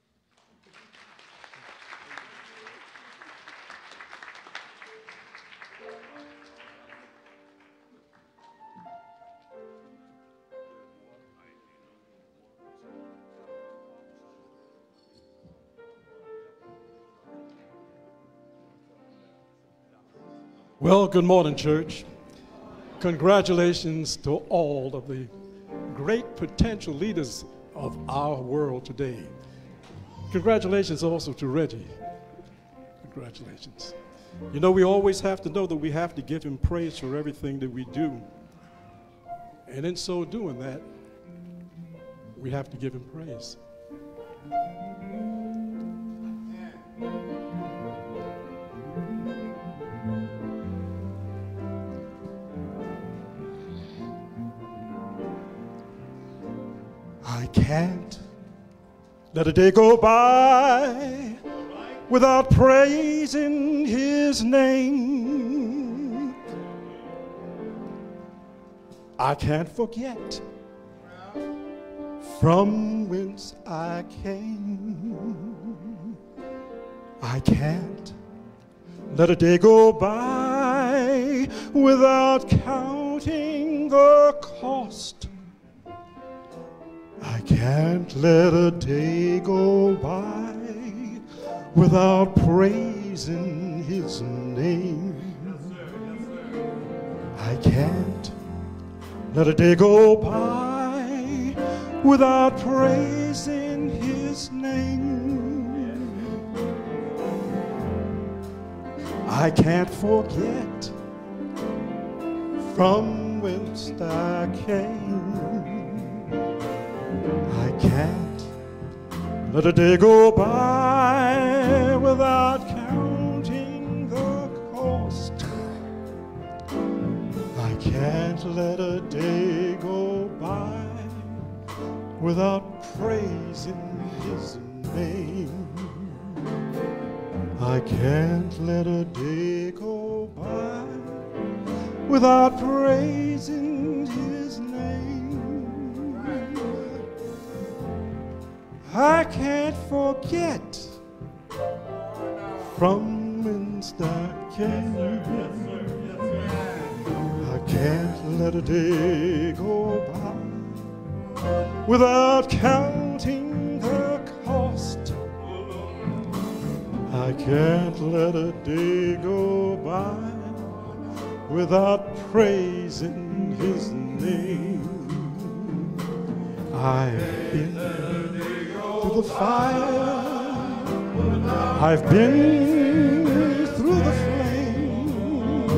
Well, good morning, church. Congratulations to all of the great potential leaders of our world today. Congratulations also to Reggie. Congratulations. You know, we always have to know that we have to give him praise for everything that we do. And in so doing that, we have to give him praise. I can't let a day go by without praising his name. I can't forget from whence I came. I can't let a day go by without counting the cost. I can't let a day go by without praising his name. I can't let a day go by without praising his name. I can't forget from whence I came. I can't let a day go by without counting the cost. I can't let a day go by without praising his name. I can't let a day go by without praising his name. I can't forget from whence I came. I can't let a day go by without counting the cost. I can't let a day go by without praising his name. I've been through the fire. I've been through the flames.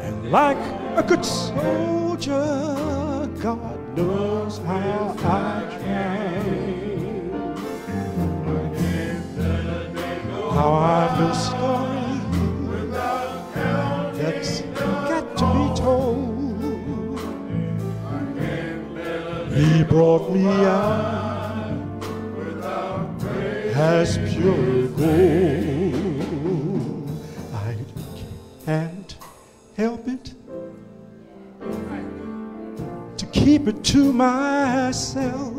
And like a good soldier, God knows how I can. How I've been story that's got to be told. He brought me out as pure gold. I can't help it to keep it to myself.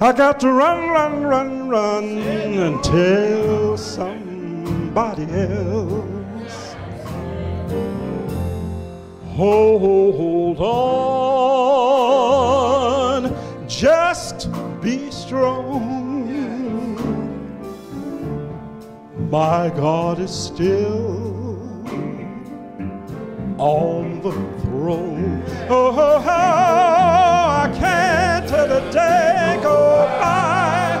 I got to run, run, run, run and tell somebody else. Oh, hold on, strong. My God is still on the throne. Oh, oh, I can't let a day go by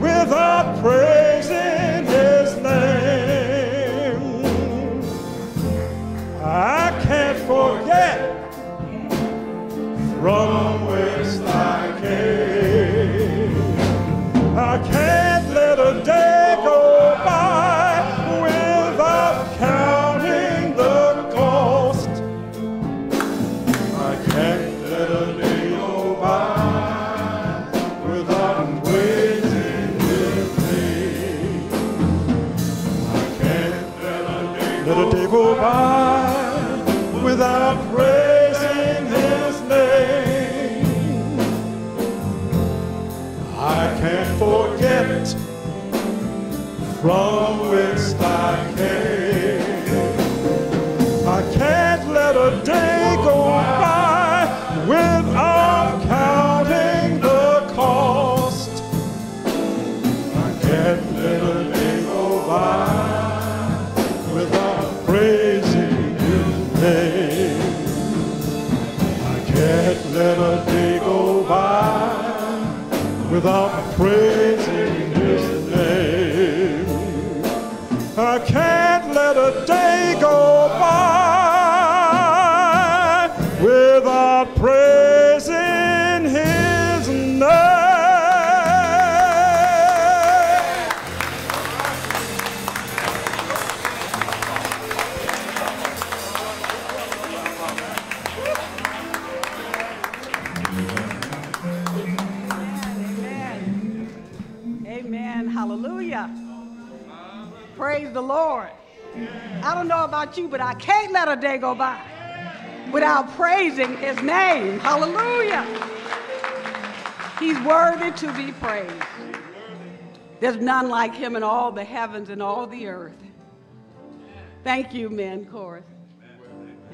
without praising His name. I can't forget from whence I came. From whence I came. About you, but I can't let a day go by without praising his name. Hallelujah. He's worthy to be praised. There's none like him in all the heavens and all the earth. Thank you, men chorus.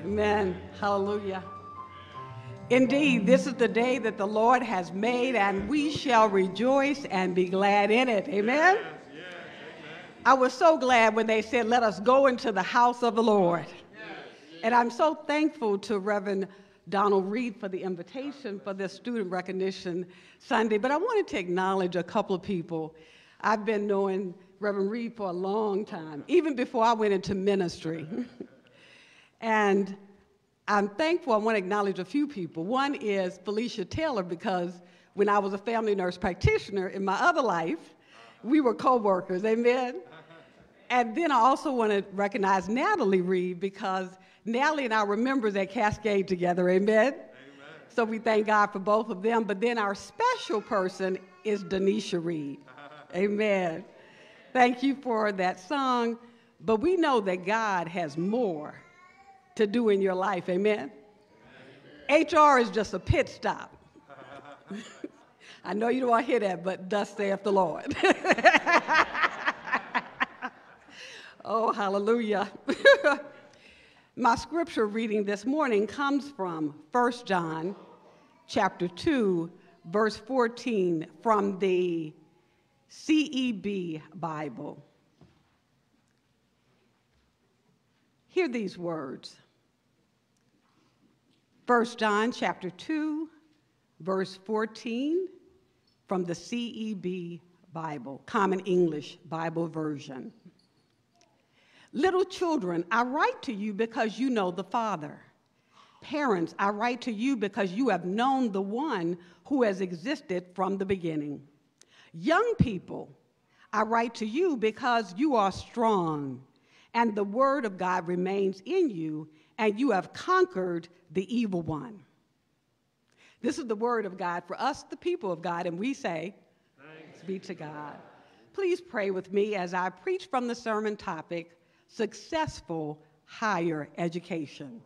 Amen. Hallelujah. Indeed, this is the day that the Lord has made, and we shall rejoice and be glad in it. Amen. I was so glad when they said, Let us go into the house of the Lord. And I'm so thankful to Reverend Donald Reed for the invitation for this Student Recognition Sunday. But I wanted to acknowledge a couple of people. I've been knowing Reverend Reed for a long time, even before I went into ministry. (laughs) and I'm thankful. I want to acknowledge a few people. One is Felicia Taylor, because when I was a family nurse practitioner in my other life, we were co workers. Amen. And then I also want to recognize Natalie Reed because Natalie and I were members at Cascade together. Amen? Amen. So we thank God for both of them. But then our special person is Denisha Reed. (laughs) Amen. Thank you for that song. But we know that God has more to do in your life. Amen. Amen. HR is just a pit stop. (laughs) (laughs) I know you don't want to hear that, but thus saith the Lord. Oh, hallelujah. (laughs) My scripture reading this morning comes from 1 John chapter 2 verse 14 from the CEB Bible. Hear these words. 1 John chapter 2 verse 14 from the CEB Bible, Common English Bible version. Little children, I write to you because you know the Father. Parents, I write to you because you have known the one who has existed from the beginning. Young people, I write to you because you are strong, and the word of God remains in you, and you have conquered the evil one. This is the word of God for us, the people of God, and we say, Thanks be to God. Please pray with me as I preach from the sermon topic successful higher education.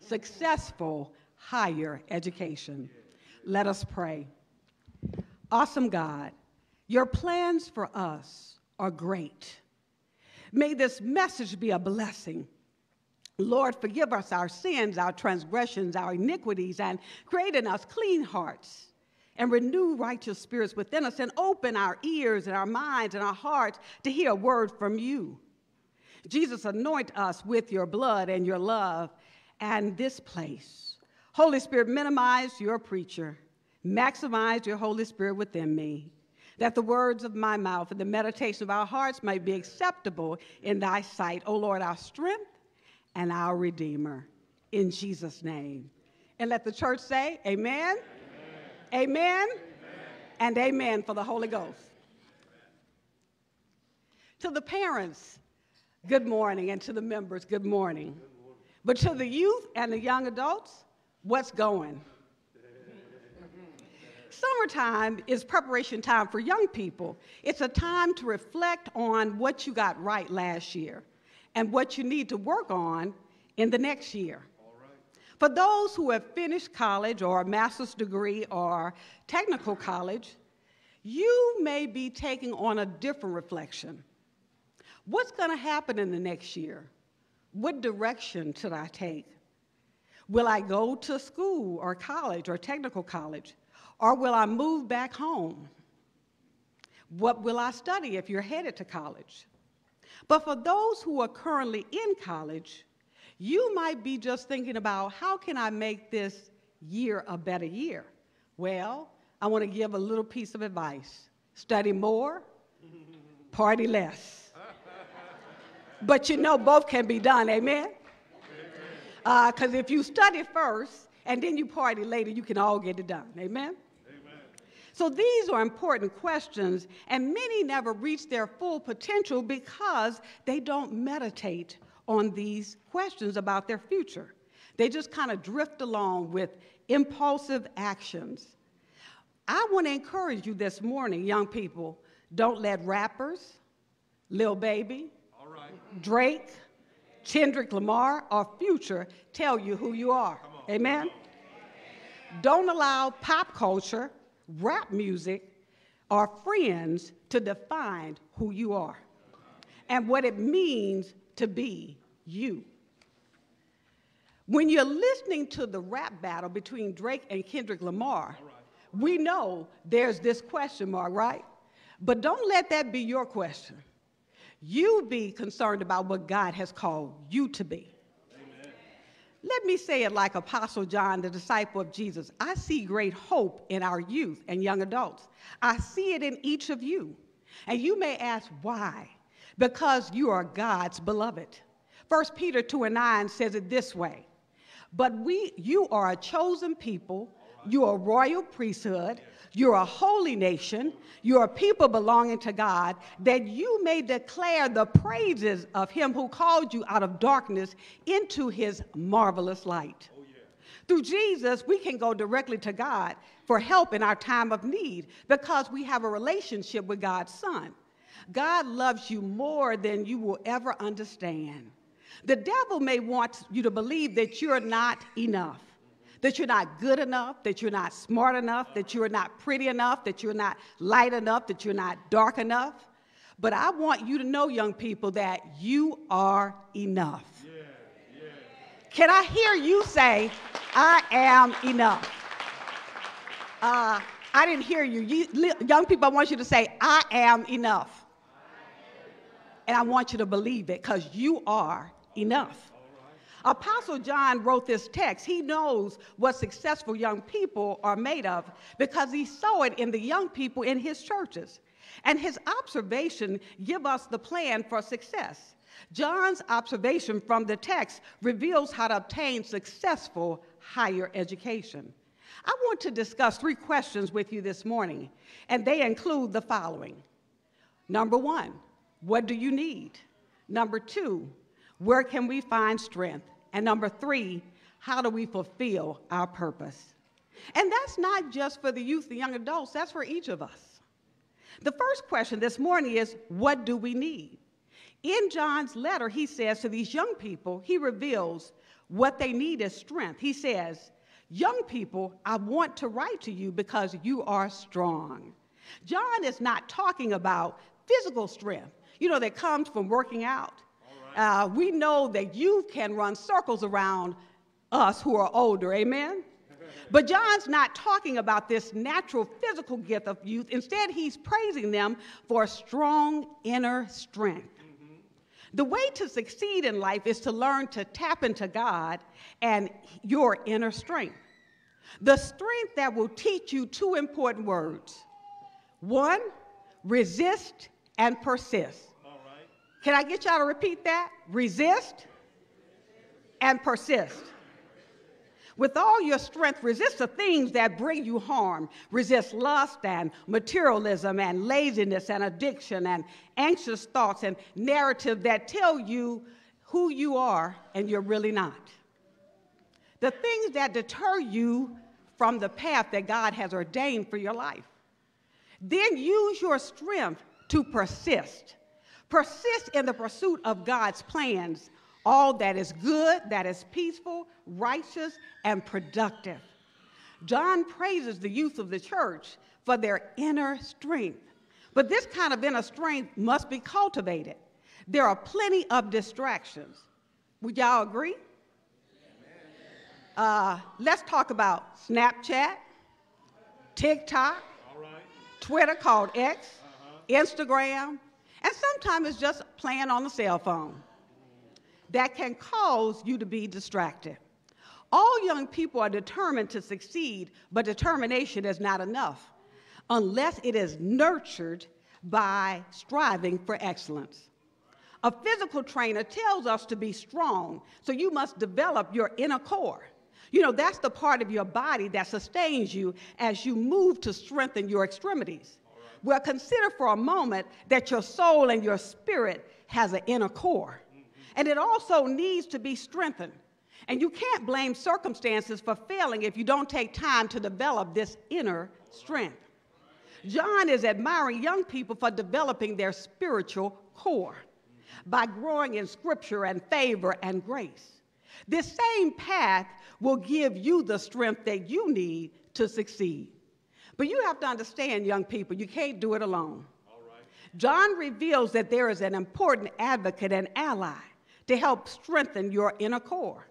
Successful higher education. Let us pray. Awesome God, your plans for us are great. May this message be a blessing. Lord, forgive us our sins, our transgressions, our iniquities, and create in us clean hearts and renew righteous spirits within us and open our ears and our minds and our hearts to hear a word from you. Jesus, anoint us with your blood and your love and this place. Holy Spirit, minimize your preacher, maximize your Holy Spirit within me, that the words of my mouth and the meditation of our hearts might be acceptable in thy sight, O Lord, our strength and our Redeemer. In Jesus' name. And let the church say, Amen, amen, amen, amen. and amen for the Holy Ghost. To the parents, good morning, and to the members, good morning. But to the youth and the young adults, what's going? Summertime is preparation time for young people. It's a time to reflect on what you got right last year and what you need to work on in the next year. For those who have finished college or a master's degree or technical college, you may be taking on a different reflection. What's going to happen in the next year? What direction should I take? Will I go to school or college or technical college? Or will I move back home? What will I study if you're headed to college? But for those who are currently in college, you might be just thinking about how can I make this year a better year? Well, I want to give a little piece of advice study more, party less. But you know, both can be done, amen? Because uh, if you study first and then you party later, you can all get it done. Amen? So these are important questions, and many never reach their full potential because they don't meditate on these questions about their future. They just kind of drift along with impulsive actions. I want to encourage you this morning, young people, don't let rappers, Lil Baby, Drake, Kendrick Lamar, or Future tell you who you are. Amen? Don't allow pop culture, rap music, or friends to define who you are and what it means to be you. When you're listening to the rap battle between Drake and Kendrick Lamar, we know there's this question mark, right? But don't let that be your question. You be concerned about what God has called you to be. Let me say it like Apostle John, the disciple of Jesus. I see great hope in our youth and young adults. I see it in each of you. And you may ask why? Because you are God's beloved. 1 Peter 2 and 9 says it this way But we, you are a chosen people, you are a royal priesthood, you're a holy nation, you're a people belonging to God, that you may declare the praises of him who called you out of darkness into his marvelous light. Oh, Through Jesus, we can go directly to God for help in our time of need because we have a relationship with God's Son. God loves you more than you will ever understand. The devil may want you to believe that you're not enough, that you're not good enough, that you're not smart enough, that you're not pretty enough, that you're not light enough, that you're not dark enough. But I want you to know, young people, that you are enough. Can I hear you say, I am enough? Uh, I didn't hear you. you. Young people, I want you to say, I am enough. And I want you to believe it because you are enough. Apostle John wrote this text. He knows what successful young people are made of because he saw it in the young people in his churches. And his observation give us the plan for success. John's observation from the text reveals how to obtain successful higher education. I want to discuss three questions with you this morning, and they include the following. Number one, what do you need? Number two, where can we find strength? And number three, how do we fulfill our purpose? And that's not just for the youth the young adults, that's for each of us. The first question this morning is what do we need? In John's letter, he says to these young people, he reveals what they need is strength. He says, Young people, I want to write to you because you are strong. John is not talking about physical strength, you know, that comes from working out. Uh, we know that youth can run circles around us who are older, amen? But John's not talking about this natural physical gift of youth. Instead, he's praising them for strong inner strength. The way to succeed in life is to learn to tap into God and your inner strength. The strength that will teach you two important words one, resist and persist. Can I get y'all to repeat that? Resist and persist. With all your strength, resist the things that bring you harm. Resist lust and materialism and laziness and addiction and anxious thoughts and narrative that tell you who you are and you're really not. The things that deter you from the path that God has ordained for your life. Then use your strength to persist Persist in the pursuit of God's plans, all that is good, that is peaceful, righteous, and productive. John praises the youth of the church for their inner strength. But this kind of inner strength must be cultivated. There are plenty of distractions. Would y'all agree? Uh, let's talk about Snapchat, TikTok, Twitter called X, uh-huh. Instagram, and sometimes it's just playing on the cell phone that can cause you to be distracted. All young people are determined to succeed, but determination is not enough unless it is nurtured by striving for excellence. A physical trainer tells us to be strong, so you must develop your inner core. You know, that's the part of your body that sustains you as you move to strengthen your extremities. Well, consider for a moment that your soul and your spirit has an inner core, mm-hmm. and it also needs to be strengthened. And you can't blame circumstances for failing if you don't take time to develop this inner strength. John is admiring young people for developing their spiritual core by growing in scripture and favor and grace. This same path will give you the strength that you need to succeed. But you have to understand, young people, you can't do it alone. John reveals that there is an important advocate and ally to help strengthen your inner core.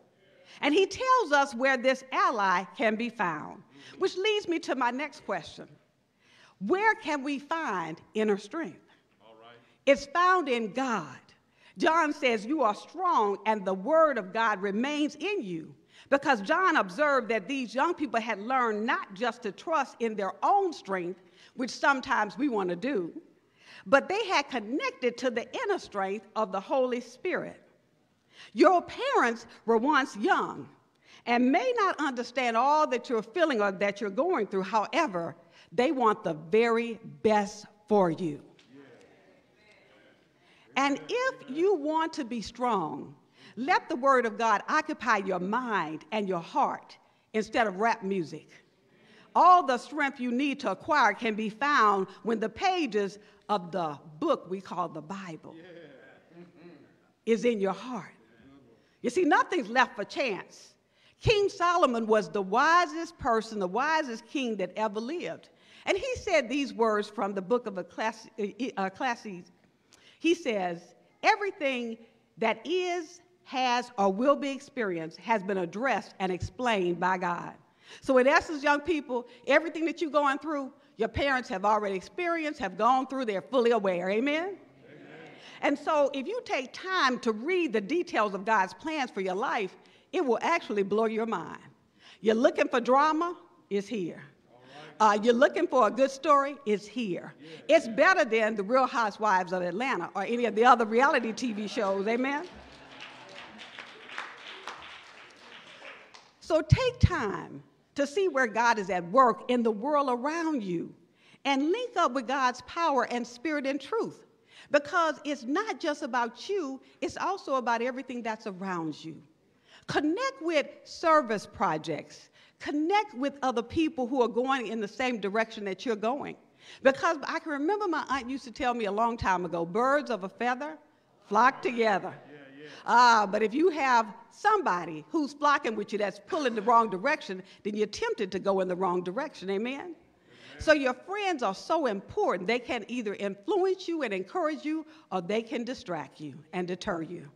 And he tells us where this ally can be found, which leads me to my next question Where can we find inner strength? It's found in God. John says, You are strong, and the word of God remains in you. Because John observed that these young people had learned not just to trust in their own strength, which sometimes we want to do, but they had connected to the inner strength of the Holy Spirit. Your parents were once young and may not understand all that you're feeling or that you're going through. However, they want the very best for you. And if you want to be strong, let the Word of God occupy your mind and your heart instead of rap music. All the strength you need to acquire can be found when the pages of the book we call the Bible is in your heart. You see, nothing's left for chance. King Solomon was the wisest person, the wisest king that ever lived. And he said these words from the book of Ecclesiastes. Uh, he says, Everything that is, has, or will be experienced has been addressed and explained by God. So, in essence, young people, everything that you're going through, your parents have already experienced, have gone through, they're fully aware. Amen? And so, if you take time to read the details of God's plans for your life, it will actually blow your mind. You're looking for drama, it's here. Uh, you're looking for a good story, it's here. It's better than the Real Housewives of Atlanta or any of the other reality TV shows, amen? So take time to see where God is at work in the world around you and link up with God's power and spirit and truth because it's not just about you, it's also about everything that's around you. Connect with service projects, connect with other people who are going in the same direction that you're going. Because I can remember my aunt used to tell me a long time ago birds of a feather flock together. Ah, but if you have somebody who's flocking with you that's pulling the wrong direction, then you're tempted to go in the wrong direction. Amen? So your friends are so important. They can either influence you and encourage you, or they can distract you and deter you.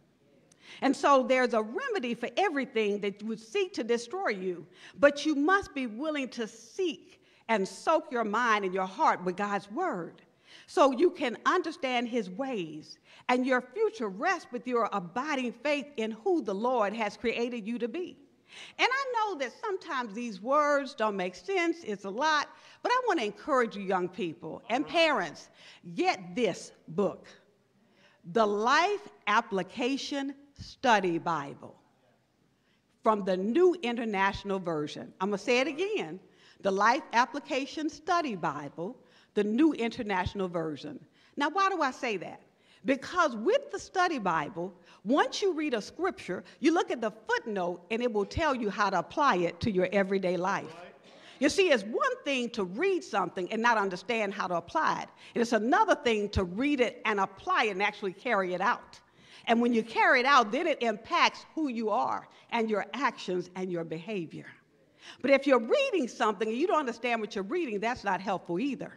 And so there's a remedy for everything that would seek to destroy you, but you must be willing to seek and soak your mind and your heart with God's word so you can understand his ways and your future rests with your abiding faith in who the Lord has created you to be. And I know that sometimes these words don't make sense, it's a lot, but I want to encourage you, young people and parents, get this book The Life Application Study Bible from the New International Version. I'm going to say it again the Life Application Study Bible, the New International Version. Now, why do I say that? Because with the study Bible, once you read a scripture, you look at the footnote and it will tell you how to apply it to your everyday life. You see, it's one thing to read something and not understand how to apply it, and it's another thing to read it and apply it and actually carry it out. And when you carry it out, then it impacts who you are and your actions and your behavior. But if you're reading something and you don't understand what you're reading, that's not helpful either.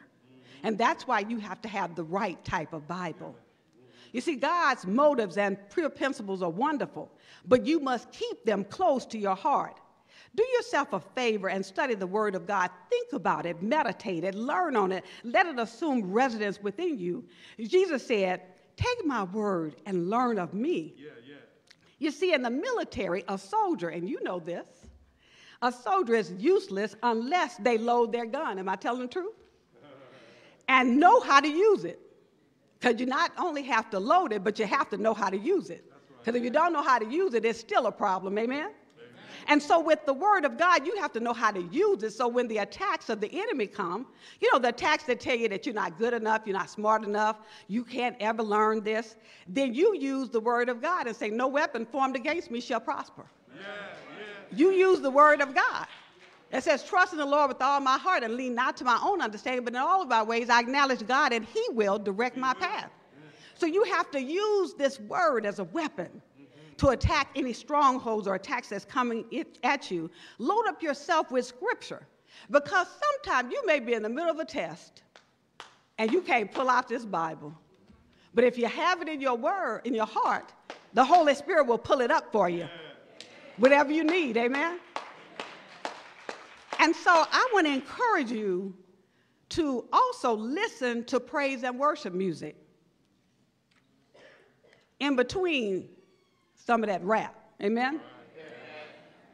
And that's why you have to have the right type of Bible. You see, God's motives and pure principles are wonderful, but you must keep them close to your heart. Do yourself a favor and study the Word of God. Think about it, meditate it, learn on it, let it assume residence within you. Jesus said, Take my word and learn of me. Yeah, yeah. You see, in the military, a soldier, and you know this, a soldier is useless unless they load their gun. Am I telling the truth? And know how to use it. Because you not only have to load it, but you have to know how to use it. Because if you don't know how to use it, it's still a problem. Amen? And so, with the word of God, you have to know how to use it. So, when the attacks of the enemy come, you know, the attacks that tell you that you're not good enough, you're not smart enough, you can't ever learn this, then you use the word of God and say, No weapon formed against me shall prosper. Yeah, yeah. You use the word of God. It says, Trust in the Lord with all my heart and lean not to my own understanding, but in all of our ways I acknowledge God and He will direct my path. So you have to use this word as a weapon to attack any strongholds or attacks that's coming at you. Load up yourself with scripture because sometimes you may be in the middle of a test and you can't pull out this Bible. But if you have it in your word, in your heart, the Holy Spirit will pull it up for you. Whatever you need, amen? And so I want to encourage you to also listen to praise and worship music in between some of that rap. Amen?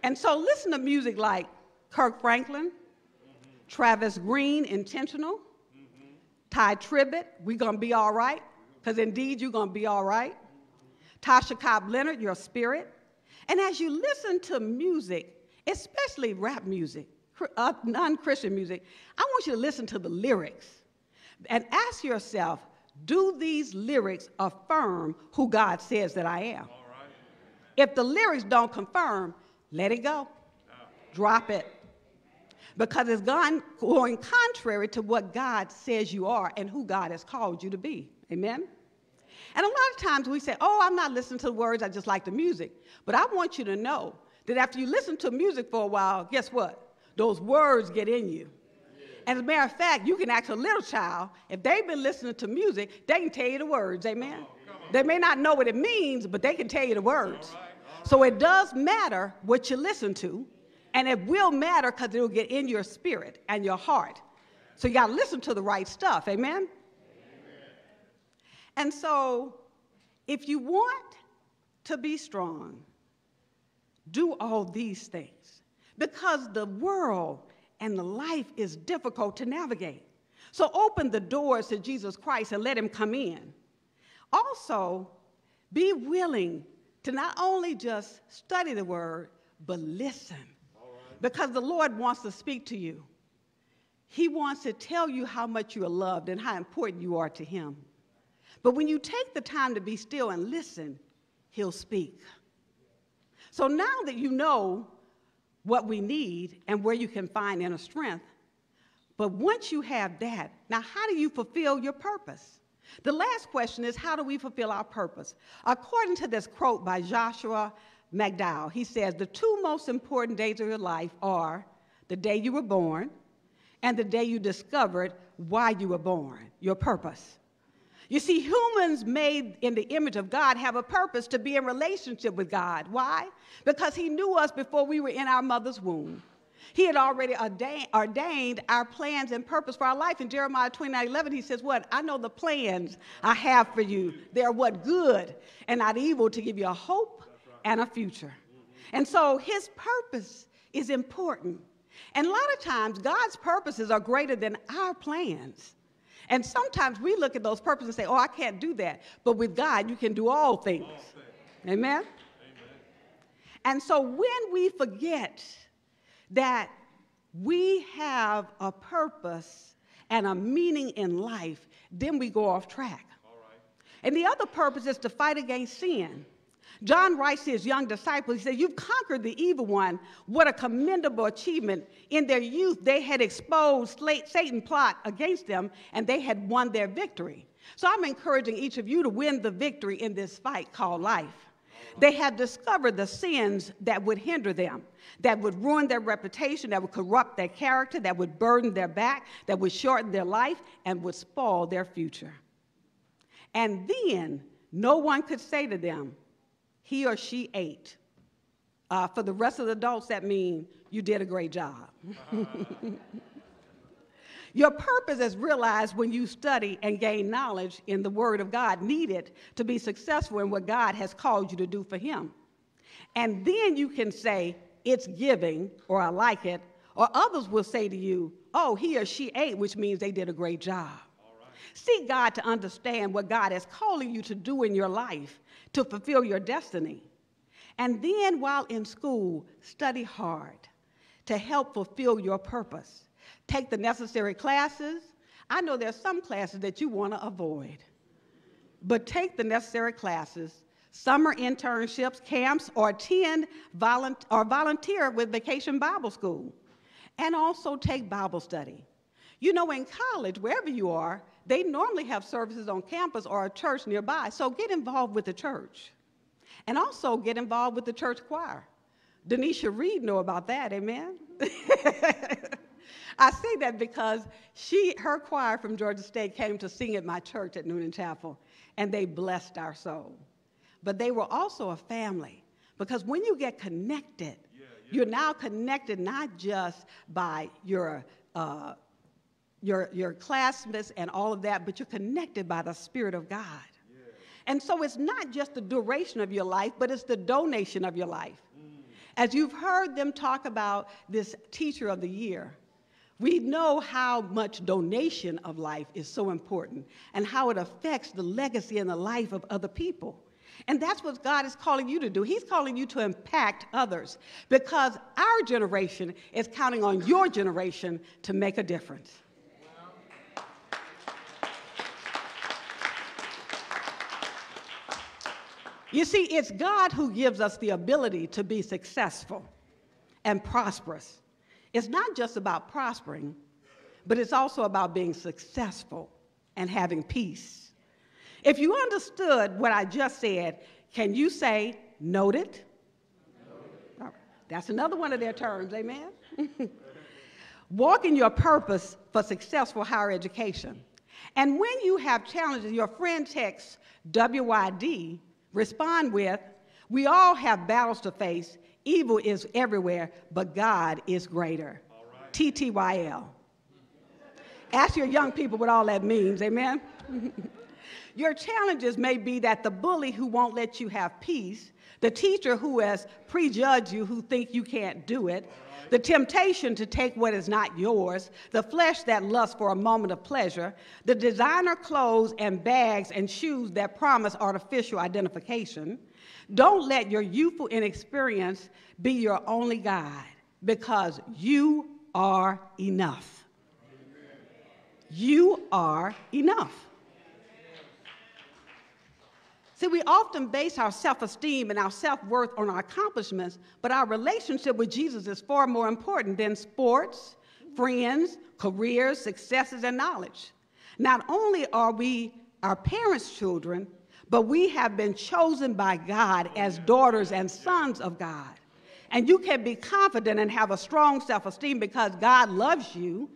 And so listen to music like Kirk Franklin, Travis Greene, Intentional, Ty Tribbett, We Gonna Be All Right, because indeed you're gonna be all right. Tasha Cobb Leonard, Your Spirit. And as you listen to music, especially rap music, uh, non Christian music, I want you to listen to the lyrics and ask yourself do these lyrics affirm who God says that I am? If the lyrics don't confirm, let it go. Drop it. Because it's gone, going contrary to what God says you are and who God has called you to be. Amen? And a lot of times we say, oh, I'm not listening to the words, I just like the music. But I want you to know that after you listen to music for a while, guess what? Those words get in you. As a matter of fact, you can ask a little child, if they've been listening to music, they can tell you the words, amen? They may not know what it means, but they can tell you the words. So it does matter what you listen to, and it will matter because it will get in your spirit and your heart. So you got to listen to the right stuff, amen? And so if you want to be strong, do all these things because the world and the life is difficult to navigate. So open the doors to Jesus Christ and let him come in. Also, be willing to not only just study the word, but listen. Because the Lord wants to speak to you. He wants to tell you how much you are loved and how important you are to Him. But when you take the time to be still and listen, He'll speak. So now that you know what we need and where you can find inner strength. But once you have that, now how do you fulfill your purpose? The last question is how do we fulfill our purpose? According to this quote by Joshua McDowell, he says the two most important days of your life are the day you were born and the day you discovered why you were born, your purpose. You see, humans made in the image of God have a purpose to be in relationship with God. Why? Because He knew us before we were in our mother's womb. He had already ordained our plans and purpose for our life. In Jeremiah 29 11, he says, What? I know the plans I have for you. They're what? Good and not evil to give you a hope and a future. And so his purpose is important. And a lot of times, God's purposes are greater than our plans. And sometimes we look at those purposes and say, oh, I can't do that. But with God, you can do all things. All things. Amen? Amen? And so when we forget that we have a purpose and a meaning in life, then we go off track. And the other purpose is to fight against sin. John writes to his young disciples, he said, You've conquered the evil one. What a commendable achievement. In their youth, they had exposed Satan's plot against them, and they had won their victory. So I'm encouraging each of you to win the victory in this fight called life. They had discovered the sins that would hinder them, that would ruin their reputation, that would corrupt their character, that would burden their back, that would shorten their life, and would spoil their future. And then no one could say to them, he or she ate. Uh, for the rest of the adults, that means you did a great job. (laughs) Your purpose is realized when you study and gain knowledge in the Word of God needed to be successful in what God has called you to do for Him. And then you can say, it's giving, or I like it, or others will say to you, oh, he or she ate, which means they did a great job. Seek God to understand what God is calling you to do in your life to fulfill your destiny. And then while in school, study hard to help fulfill your purpose. Take the necessary classes. I know there's some classes that you want to avoid, but take the necessary classes, summer internships, camps, or attend or volunteer with Vacation Bible School, and also take Bible study. You know, in college, wherever you are, they normally have services on campus or a church nearby, so get involved with the church. And also get involved with the church choir. Denisha Reed know about that, amen? (laughs) I say that because she, her choir from Georgia State came to sing at my church at Noonan Chapel, and they blessed our soul. But they were also a family, because when you get connected, yeah, yeah. you're now connected not just by your uh, your, your classmates and all of that, but you're connected by the Spirit of God. Yeah. And so it's not just the duration of your life, but it's the donation of your life. Mm. As you've heard them talk about this teacher of the year, we know how much donation of life is so important and how it affects the legacy and the life of other people. And that's what God is calling you to do. He's calling you to impact others because our generation is counting on your generation to make a difference. You see, it's God who gives us the ability to be successful and prosperous. It's not just about prospering, but it's also about being successful and having peace. If you understood what I just said, can you say, noted? noted. That's another one of their terms, amen? (laughs) Walk in your purpose for successful higher education. And when you have challenges, your friend texts WYD respond with We all have battles to face. Evil is everywhere, but God is greater. TTYL. Ask your young people what all that means, amen? (laughs) your challenges may be that the bully who won't let you have peace, the teacher who has prejudged you who think you can't do it, the temptation to take what is not yours, the flesh that lusts for a moment of pleasure, the designer clothes and bags and shoes that promise artificial identification. Don't let your youthful inexperience be your only guide because you are enough. You are enough. See, we often base our self esteem and our self worth on our accomplishments, but our relationship with Jesus is far more important than sports, friends, careers, successes, and knowledge. Not only are we our parents' children, but we have been chosen by God as daughters and sons of God. And you can be confident and have a strong self esteem because God loves you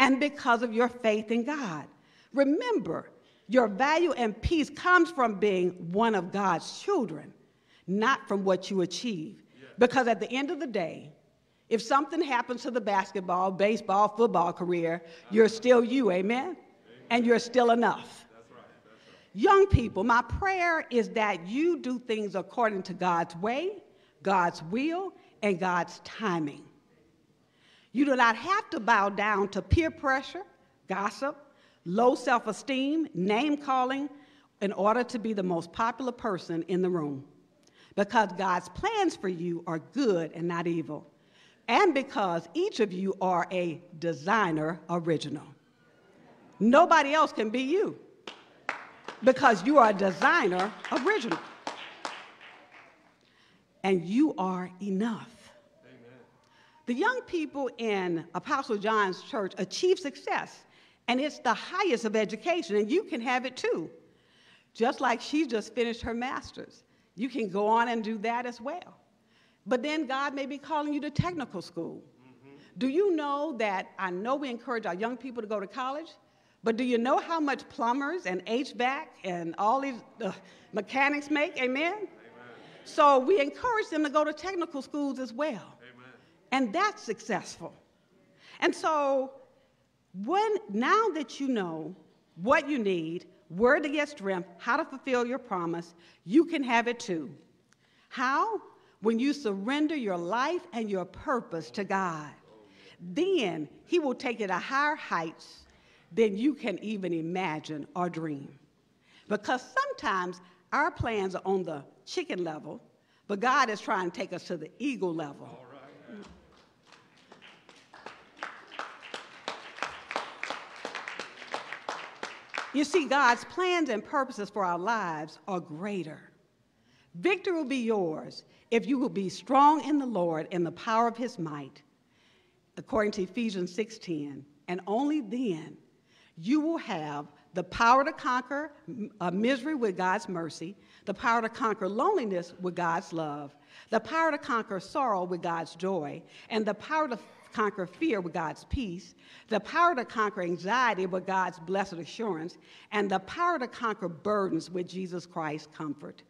and because of your faith in God. Remember, your value and peace comes from being one of God's children, not from what you achieve. Because at the end of the day, if something happens to the basketball, baseball, football career, you're still you, amen? And you're still enough. Young people, my prayer is that you do things according to God's way, God's will, and God's timing. You do not have to bow down to peer pressure, gossip, low self esteem, name calling, in order to be the most popular person in the room. Because God's plans for you are good and not evil. And because each of you are a designer original. Nobody else can be you because you are a designer original. And you are enough. Amen. The young people in Apostle John's church achieve success and it's the highest of education, and you can have it too. Just like she just finished her master's. You can go on and do that as well. But then God may be calling you to technical school. Mm-hmm. Do you know that I know we encourage our young people to go to college, but do you know how much plumbers and HVAC and all these uh, mechanics make? Amen? Amen? So we encourage them to go to technical schools as well. Amen. And that's successful. And so when, now that you know what you need, where to get strength, how to fulfill your promise, you can have it too. How? When you surrender your life and your purpose to God. Then He will take it to higher heights than you can even imagine or dream. Because sometimes our plans are on the chicken level, But God is trying to take us to the eagle level. You see, God's plans and purposes for our lives are greater. Victory will be yours if you will be strong in the Lord and the power of his might, according to Ephesians 6:10. And only then you will have the power to conquer uh, misery with God's mercy, the power to conquer loneliness with God's love, the power to conquer sorrow with God's joy, and the power to conquer fear with God's peace, the power to conquer anxiety with God's blessed assurance, and the power to conquer burdens with Jesus Christ's comfort.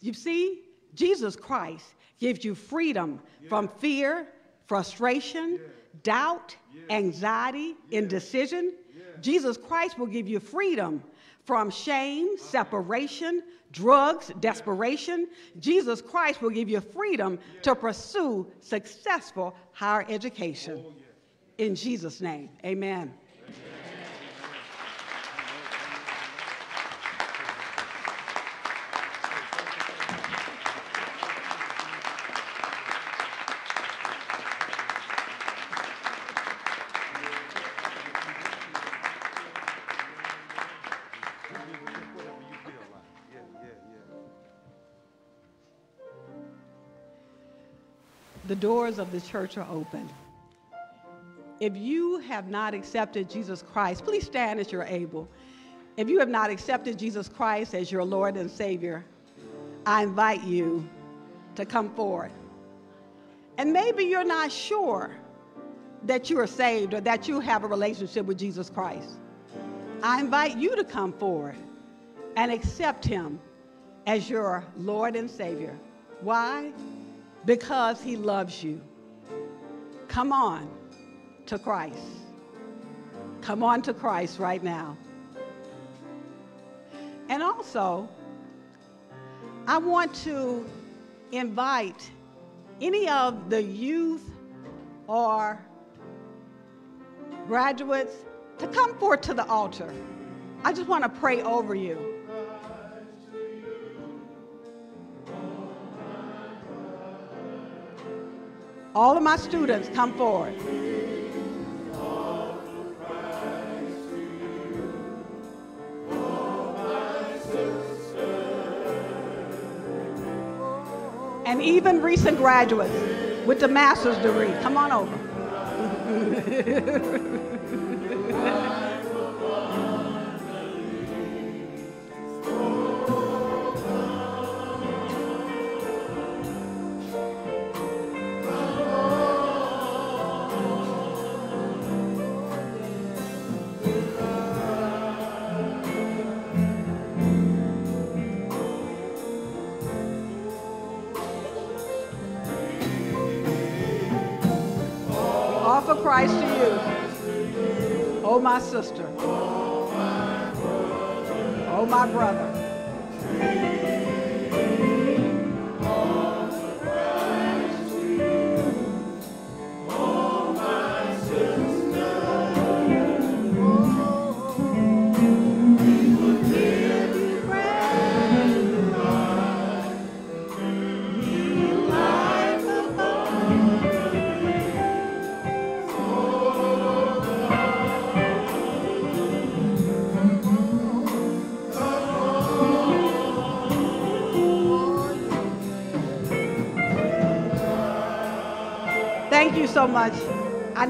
You see, Jesus Christ gives you freedom yeah. from fear, frustration, yeah. doubt, yeah. anxiety, indecision. Jesus Christ will give you freedom from shame, uh-huh. separation, drugs, desperation. Jesus Christ will give you freedom to pursue successful higher education. Oh, In Jesus' name, amen. Doors of the church are open. If you have not accepted Jesus Christ, please stand as you're able. If you have not accepted Jesus Christ as your Lord and Savior, I invite you to come forward. And maybe you're not sure that you are saved or that you have a relationship with Jesus Christ. I invite you to come forward and accept Him as your Lord and Savior. Why? Because he loves you. Come on to Christ. Come on to Christ right now. And also, I want to invite any of the youth or graduates to come forward to the altar. I just want to pray over you. All of my students come forward. And even recent graduates with the master's degree, come on over. (laughs)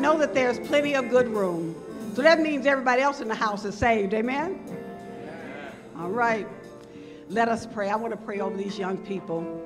know that there's plenty of good room. So that means everybody else in the house is saved. Amen? All right. Let us pray. I want to pray over these young people.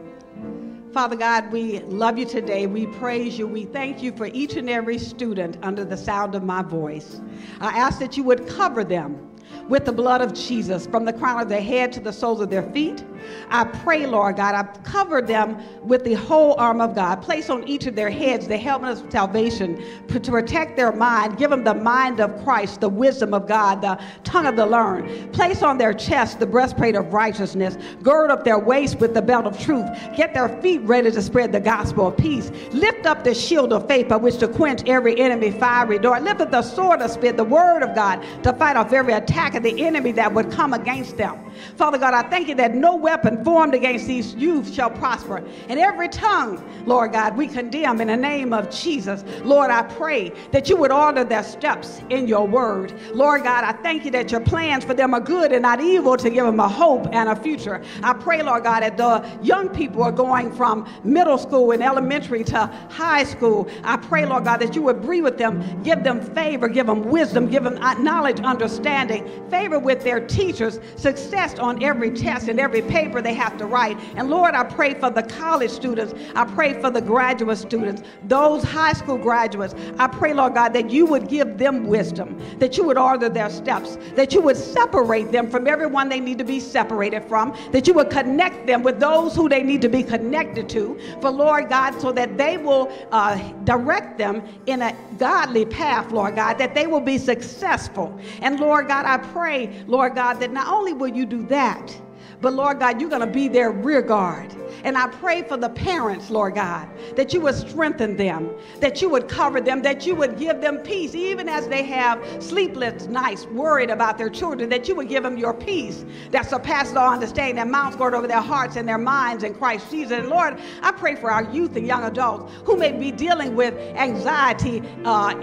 Father God, we love you today. We praise you. We thank you for each and every student under the sound of my voice. I ask that you would cover them with the blood of Jesus from the crown of their head to the soles of their feet. I pray, Lord God, I've covered them with the whole arm of God. Place on each of their heads the helmet of salvation to protect their mind. Give them the mind of Christ, the wisdom of God, the tongue of the learned. Place on their chest the breastplate of righteousness. Gird up their waist with the belt of truth. Get their feet ready to spread the gospel of peace. Lift up the shield of faith by which to quench every enemy fiery dart. Lift up the sword of spirit, the word of God, to fight off every attack of the enemy that would come against them. Father God, I thank you that no weapon formed against these youth shall prosper. And every tongue, Lord God, we condemn in the name of Jesus. Lord, I pray that you would order their steps in your word. Lord God, I thank you that your plans for them are good and not evil to give them a hope and a future. I pray, Lord God, that the young people are going from middle school and elementary to high school. I pray, Lord God, that you would breathe with them, give them favor, give them wisdom, give them uh, knowledge, understanding, favor with their teachers, success on every test and every paper they have to write. And Lord, I pray for the college students. I pray for the graduate students, those high school graduates. I pray, Lord God, that you would give them wisdom, that you would order their steps, that you would separate them from everyone they need to be separated from, that you would connect them with those who they need to be connected to. For Lord God, so that they will uh, direct them in a godly path, Lord God, that they will be successful. And Lord God, I pray, Lord God, that not only will you do that, but Lord God, you're going to be their rear guard. And I pray for the parents, Lord God, that you would strengthen them, that you would cover them, that you would give them peace, even as they have sleepless nights worried about their children, that you would give them your peace that surpasses all understanding, that mounts guard over their hearts and their minds in Christ Jesus. And Lord, I pray for our youth and young adults who may be dealing with anxiety, uh,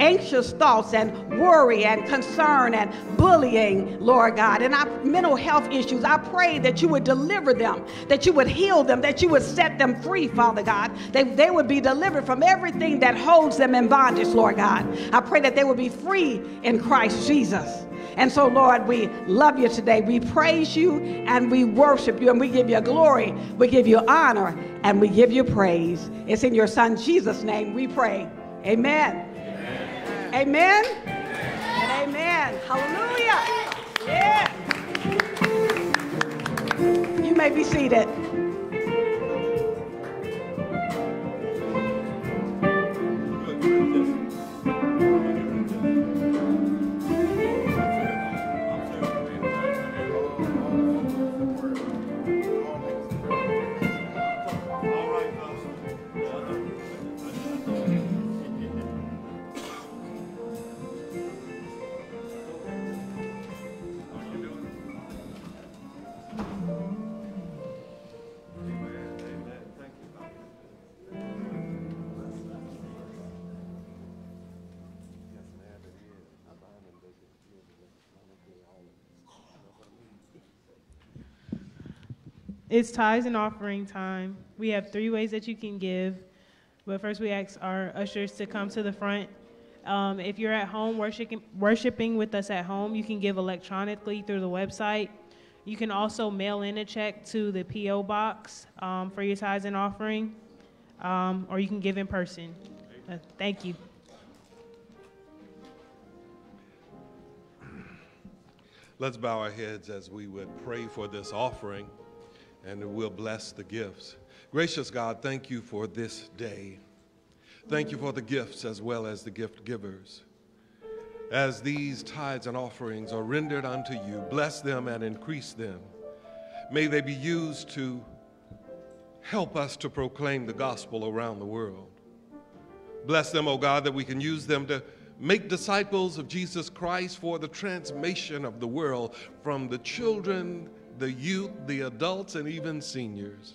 anxious thoughts and worry and concern and bullying, Lord God, and our mental health issues. I pray that you would deliver them, that you would heal them, that you would set them free, Father God. They, they would be delivered from everything that holds them in bondage, Lord God. I pray that they would be free in Christ Jesus. And so, Lord, we love you today. We praise you and we worship you and we give you glory, we give you honor, and we give you praise. It's in your Son Jesus' name we pray. Amen. Amen. And amen. Hallelujah. Yeah. You may be seated. It's tithes and offering time. We have three ways that you can give. But first, we ask our ushers to come to the front. Um, if you're at home worshiping, worshiping with us at home, you can give electronically through the website. You can also mail in a check to the P.O. box um, for your tithes and offering, um, or you can give in person. Uh, thank you. Let's bow our heads as we would pray for this offering and we'll bless the gifts. Gracious God, thank you for this day. Thank you for the gifts as well as the gift givers. As these tithes and offerings are rendered unto you, bless them and increase them. May they be used to help us to proclaim the gospel around the world. Bless them, O oh God, that we can use them to make disciples of Jesus Christ for the transformation of the world from the children the youth, the adults, and even seniors.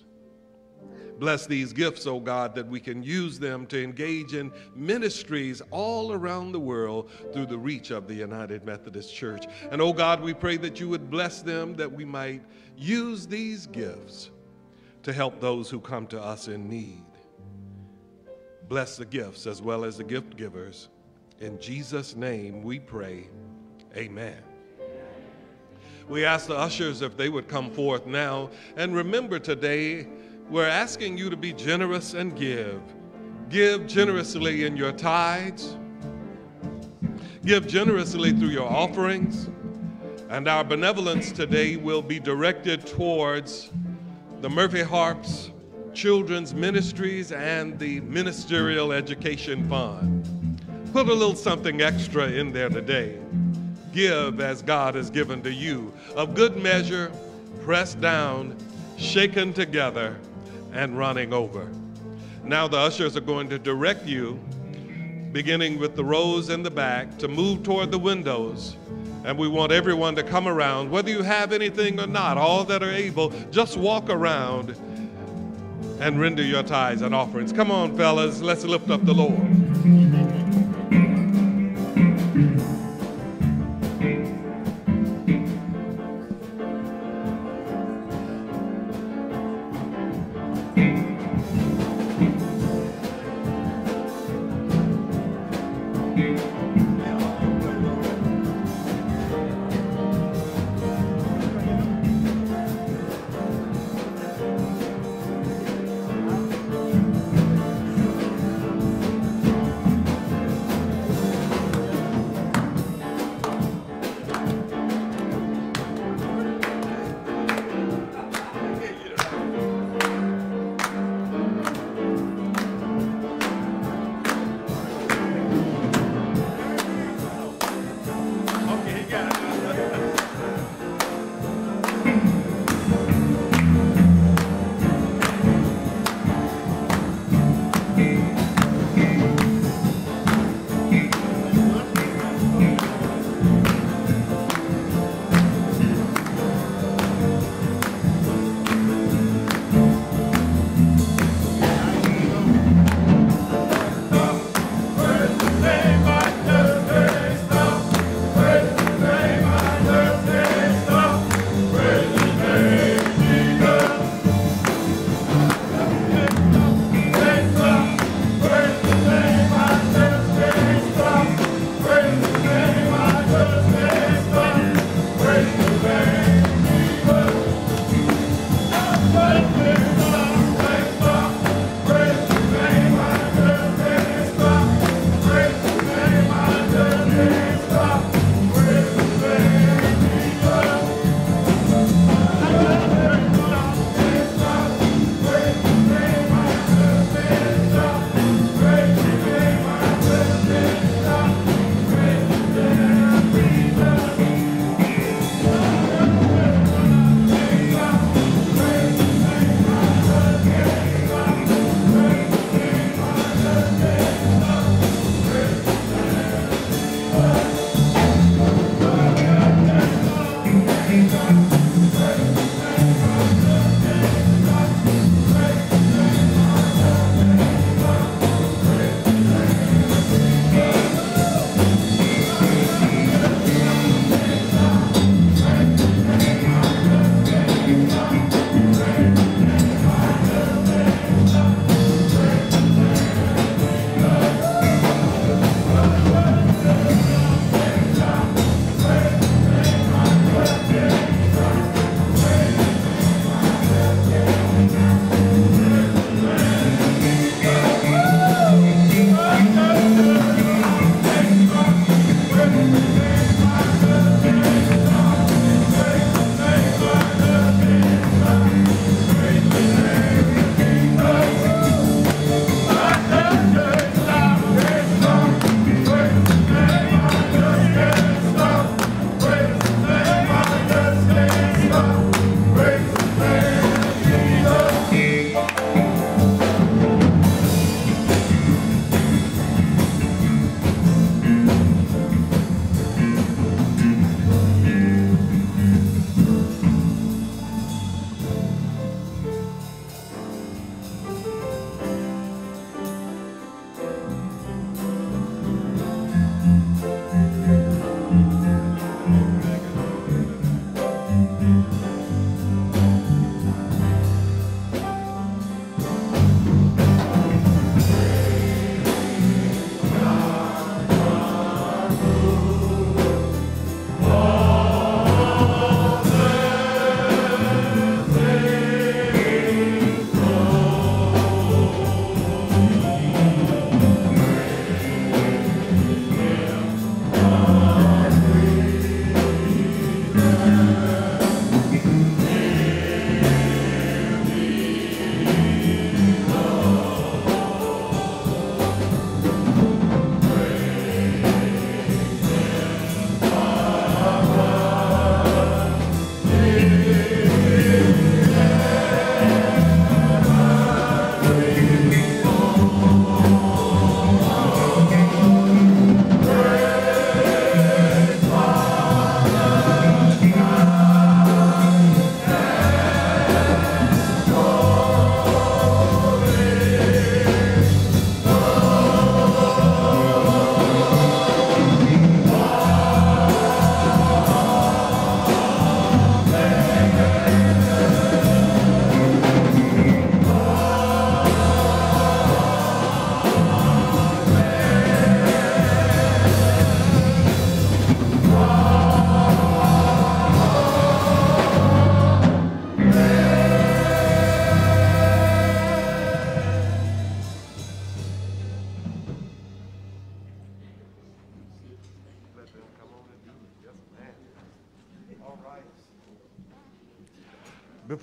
Bless these gifts, oh God, that we can use them to engage in ministries all around the world through the reach of the United Methodist Church. And oh God, we pray that you would bless them, that we might use these gifts to help those who come to us in need. Bless the gifts as well as the gift givers. In Jesus' name we pray. Amen. We ask the ushers if they would come forth now. And remember today, we're asking you to be generous and give. Give generously in your tithes, give generously through your offerings. And our benevolence today will be directed towards the Murphy Harpst Children's Ministries and the Ministerial Education Fund. Put a little something extra in there today give as God has given to you. Of good measure, pressed down, shaken together, and running over. Now the ushers are going to direct you, beginning with the rows in the back, to move toward the windows And we want everyone to come around, whether you have anything or not, all that are able, just walk around and render your tithes and offerings. Come on, fellas, let's lift up the Lord.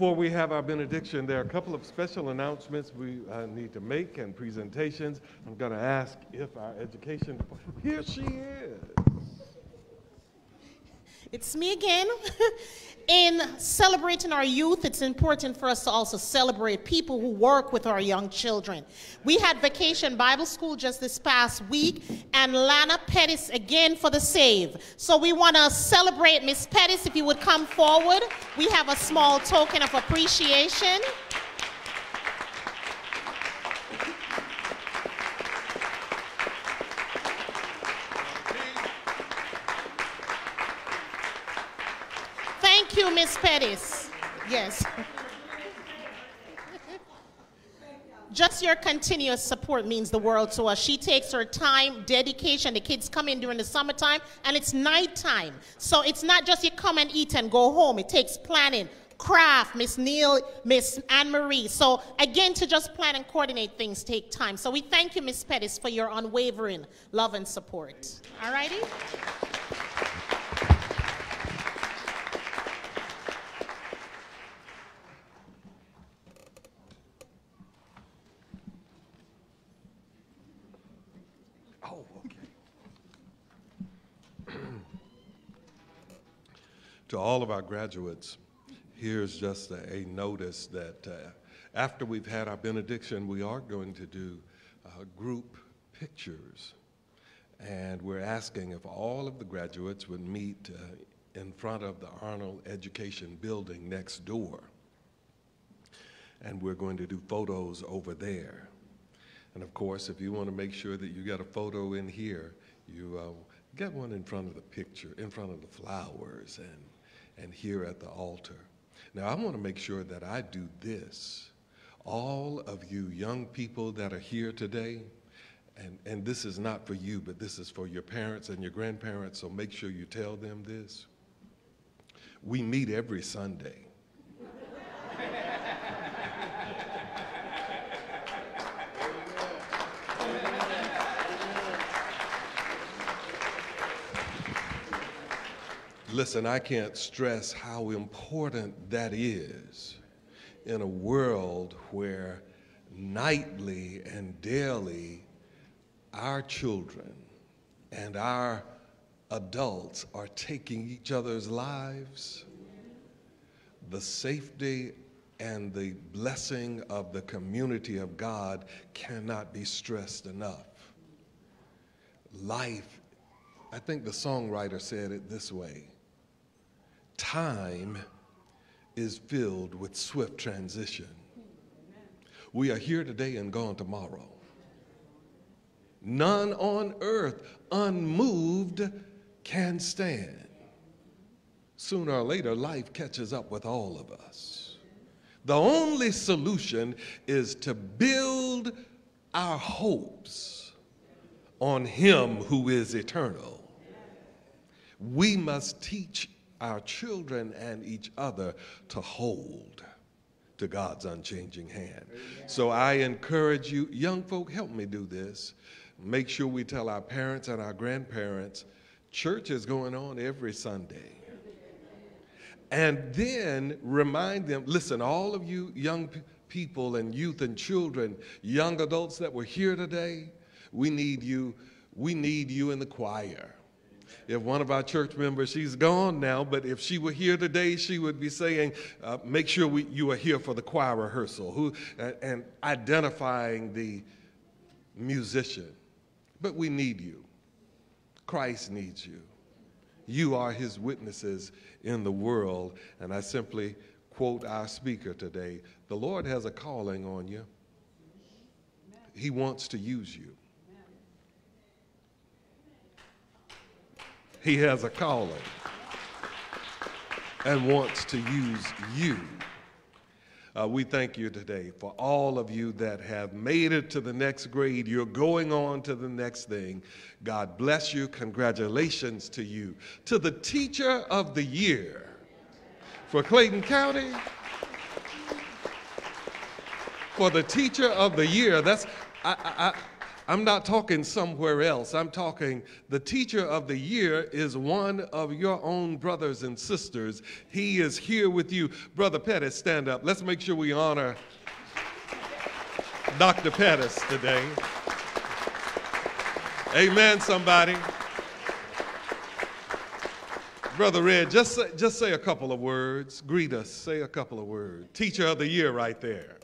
Before we have our benediction, there are a couple of special announcements we uh, need to make and presentations. I'm going to ask if our education, here she is. It's me again. (laughs) In celebrating our youth, it's important for us to also celebrate people who work with our young children. We had Vacation Bible School just this past week, and Lana Pettis again for the save. So we want to celebrate Miss Pettis. If you would come forward, we have a small token of appreciation. Thank you, Miss Pettis. Yes. (laughs) Just your continuous support means the world to us. She takes her time, dedication. The kids come in during the summertime, and it's nighttime. So it's not just you come and eat and go home. It takes planning, craft, Miss Neil, Miss Anne Marie. So again, to just plan and coordinate things take time. So we thank you, Miss Pettis, for your unwavering love and support. All righty? To all of our graduates, here's just a, a notice that uh, after we've had our benediction, we are going to do uh, group pictures. And we're asking if all of the graduates would meet uh, in front of the Arnold Education Building next door. And we're going to do photos over there. And of course, if you want to make sure that you get a photo in here, you uh, get one in front of the picture, in front of the flowers, and, and here at the altar. Now, I want to make sure that I do this. All of you young people that are here today, and, and this is not for you, but this is for your parents and your grandparents, so make sure you tell them this. We meet every Sunday. Listen, I can't stress how important that is in a world where nightly and daily our children and our adults are taking each other's lives. The safety and the blessing of the community of God cannot be stressed enough. Life, I think the songwriter said it this way time is filled with swift transition. We are here today and gone tomorrow. None on earth unmoved can stand. Sooner or later, life catches up with all of us. The only solution is to build our hopes on Him who is eternal. We must teach our children and each other to hold to God's unchanging hand. So I encourage you, young folk, help me do this. Make sure we tell our parents and our grandparents church is going on every Sunday. And then remind them listen, all of you young people and youth and children, young adults that were here today, we need you. We need you in the choir if one of our church members, she's gone now, but if she were here today, she would be saying, uh, make sure we, you are here for the choir rehearsal, who, and, and identifying the musician. But we need you. Christ needs you. You are his witnesses in the world. And I simply quote our speaker today The Lord has a calling on you, he wants to use you. He has a calling and wants to use you. Uh, we thank you today for all of you that have made it to the next grade. You're going on to the next thing. God bless you. Congratulations to you. To the teacher of the year for Clayton County. For the teacher of the year, that's I, I, I'm not talking somewhere else. I'm talking the teacher of the year is one of your own brothers and sisters. He is here with you. Brother Pettis, stand up. Let's make sure we honor Dr. Pettis today. Amen, somebody. Brother Red, just say, just say a couple of words. Greet us. Say a couple of words. Teacher of the year right there.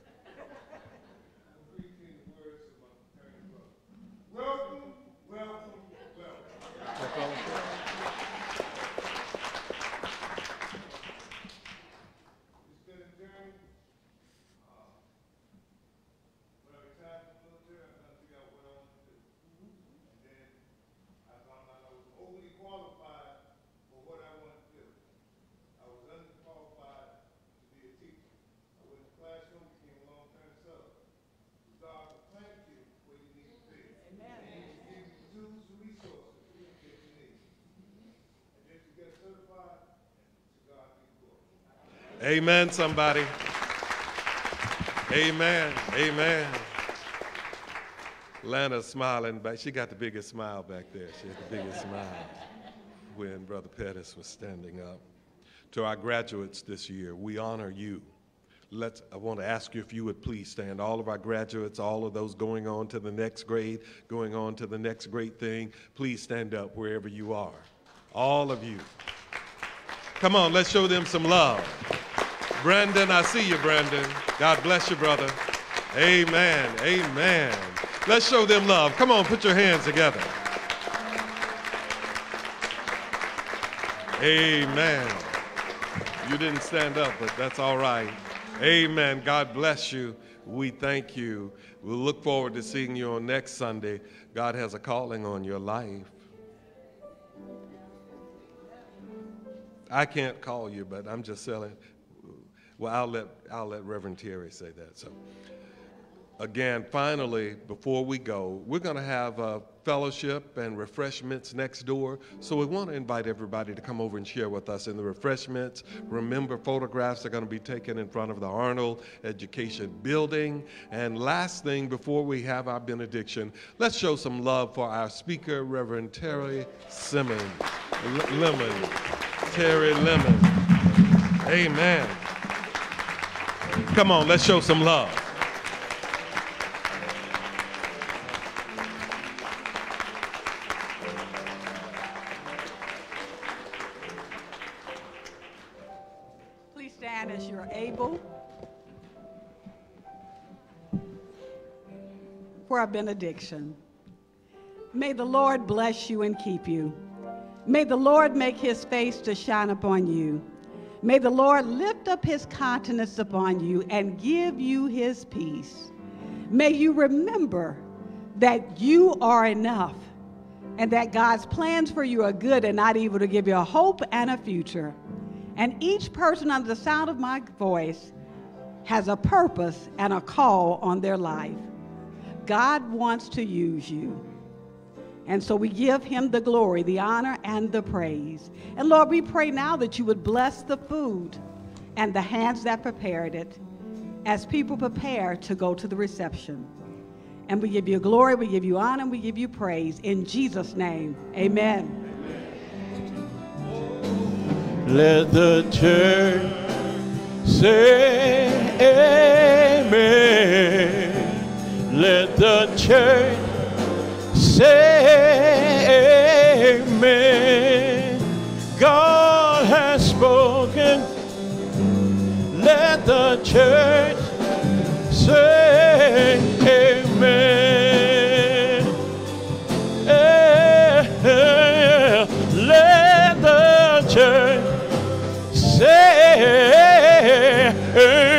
Amen, somebody. Amen. Amen. Lana's smiling back. She got the biggest smile back there. She had the biggest smile when Brother Pettis was standing up. To our graduates this year, we honor you. Let's, I want to ask you if you would please stand. All of our graduates, all of those going on to the next grade, going on to the next great thing, please stand up wherever you are. All of you. Come on, let's show them some love. Brandon, I see you, Brandon. God bless you, brother. Amen. Amen. Let's show them love. Come on, put your hands together. Amen. You didn't stand up, but that's all right. Amen. God bless you. We thank you. We'll look forward to seeing you on next Sunday. God has a calling on your life. I can't call you, but I'm just selling. Well, I'll let, I'll let Reverend Terry say that. So, again, finally, before we go, we're going to have a fellowship and refreshments next door. So, we want to invite everybody to come over and share with us in the refreshments. Remember, photographs are going to be taken in front of the Arnold Education Building. And last thing, before we have our benediction, let's show some love for our speaker, Reverend Terry Simmons. L- Lemon. Terry Lemon. Amen. Come on, let's show some love. Please stand as you're able for our benediction. May the Lord bless you and keep you. May the Lord make his face to shine upon you. May the Lord lift up his countenance upon you and give you his peace. May you remember that you are enough and that God's plans for you are good and not evil to give you a hope and a future. And each person under the sound of my voice has a purpose and a call on their life. God wants to use you. And so we give him the glory, the honor, and the praise. And Lord, we pray now that you would bless the food and the hands that prepared it as people prepare to go to the reception. And we give you glory, we give you honor, and we give you praise. In Jesus' name, amen. Let the church say amen. Let the church say amen. God has spoken. Let the church say amen. Eh, let the church say amen.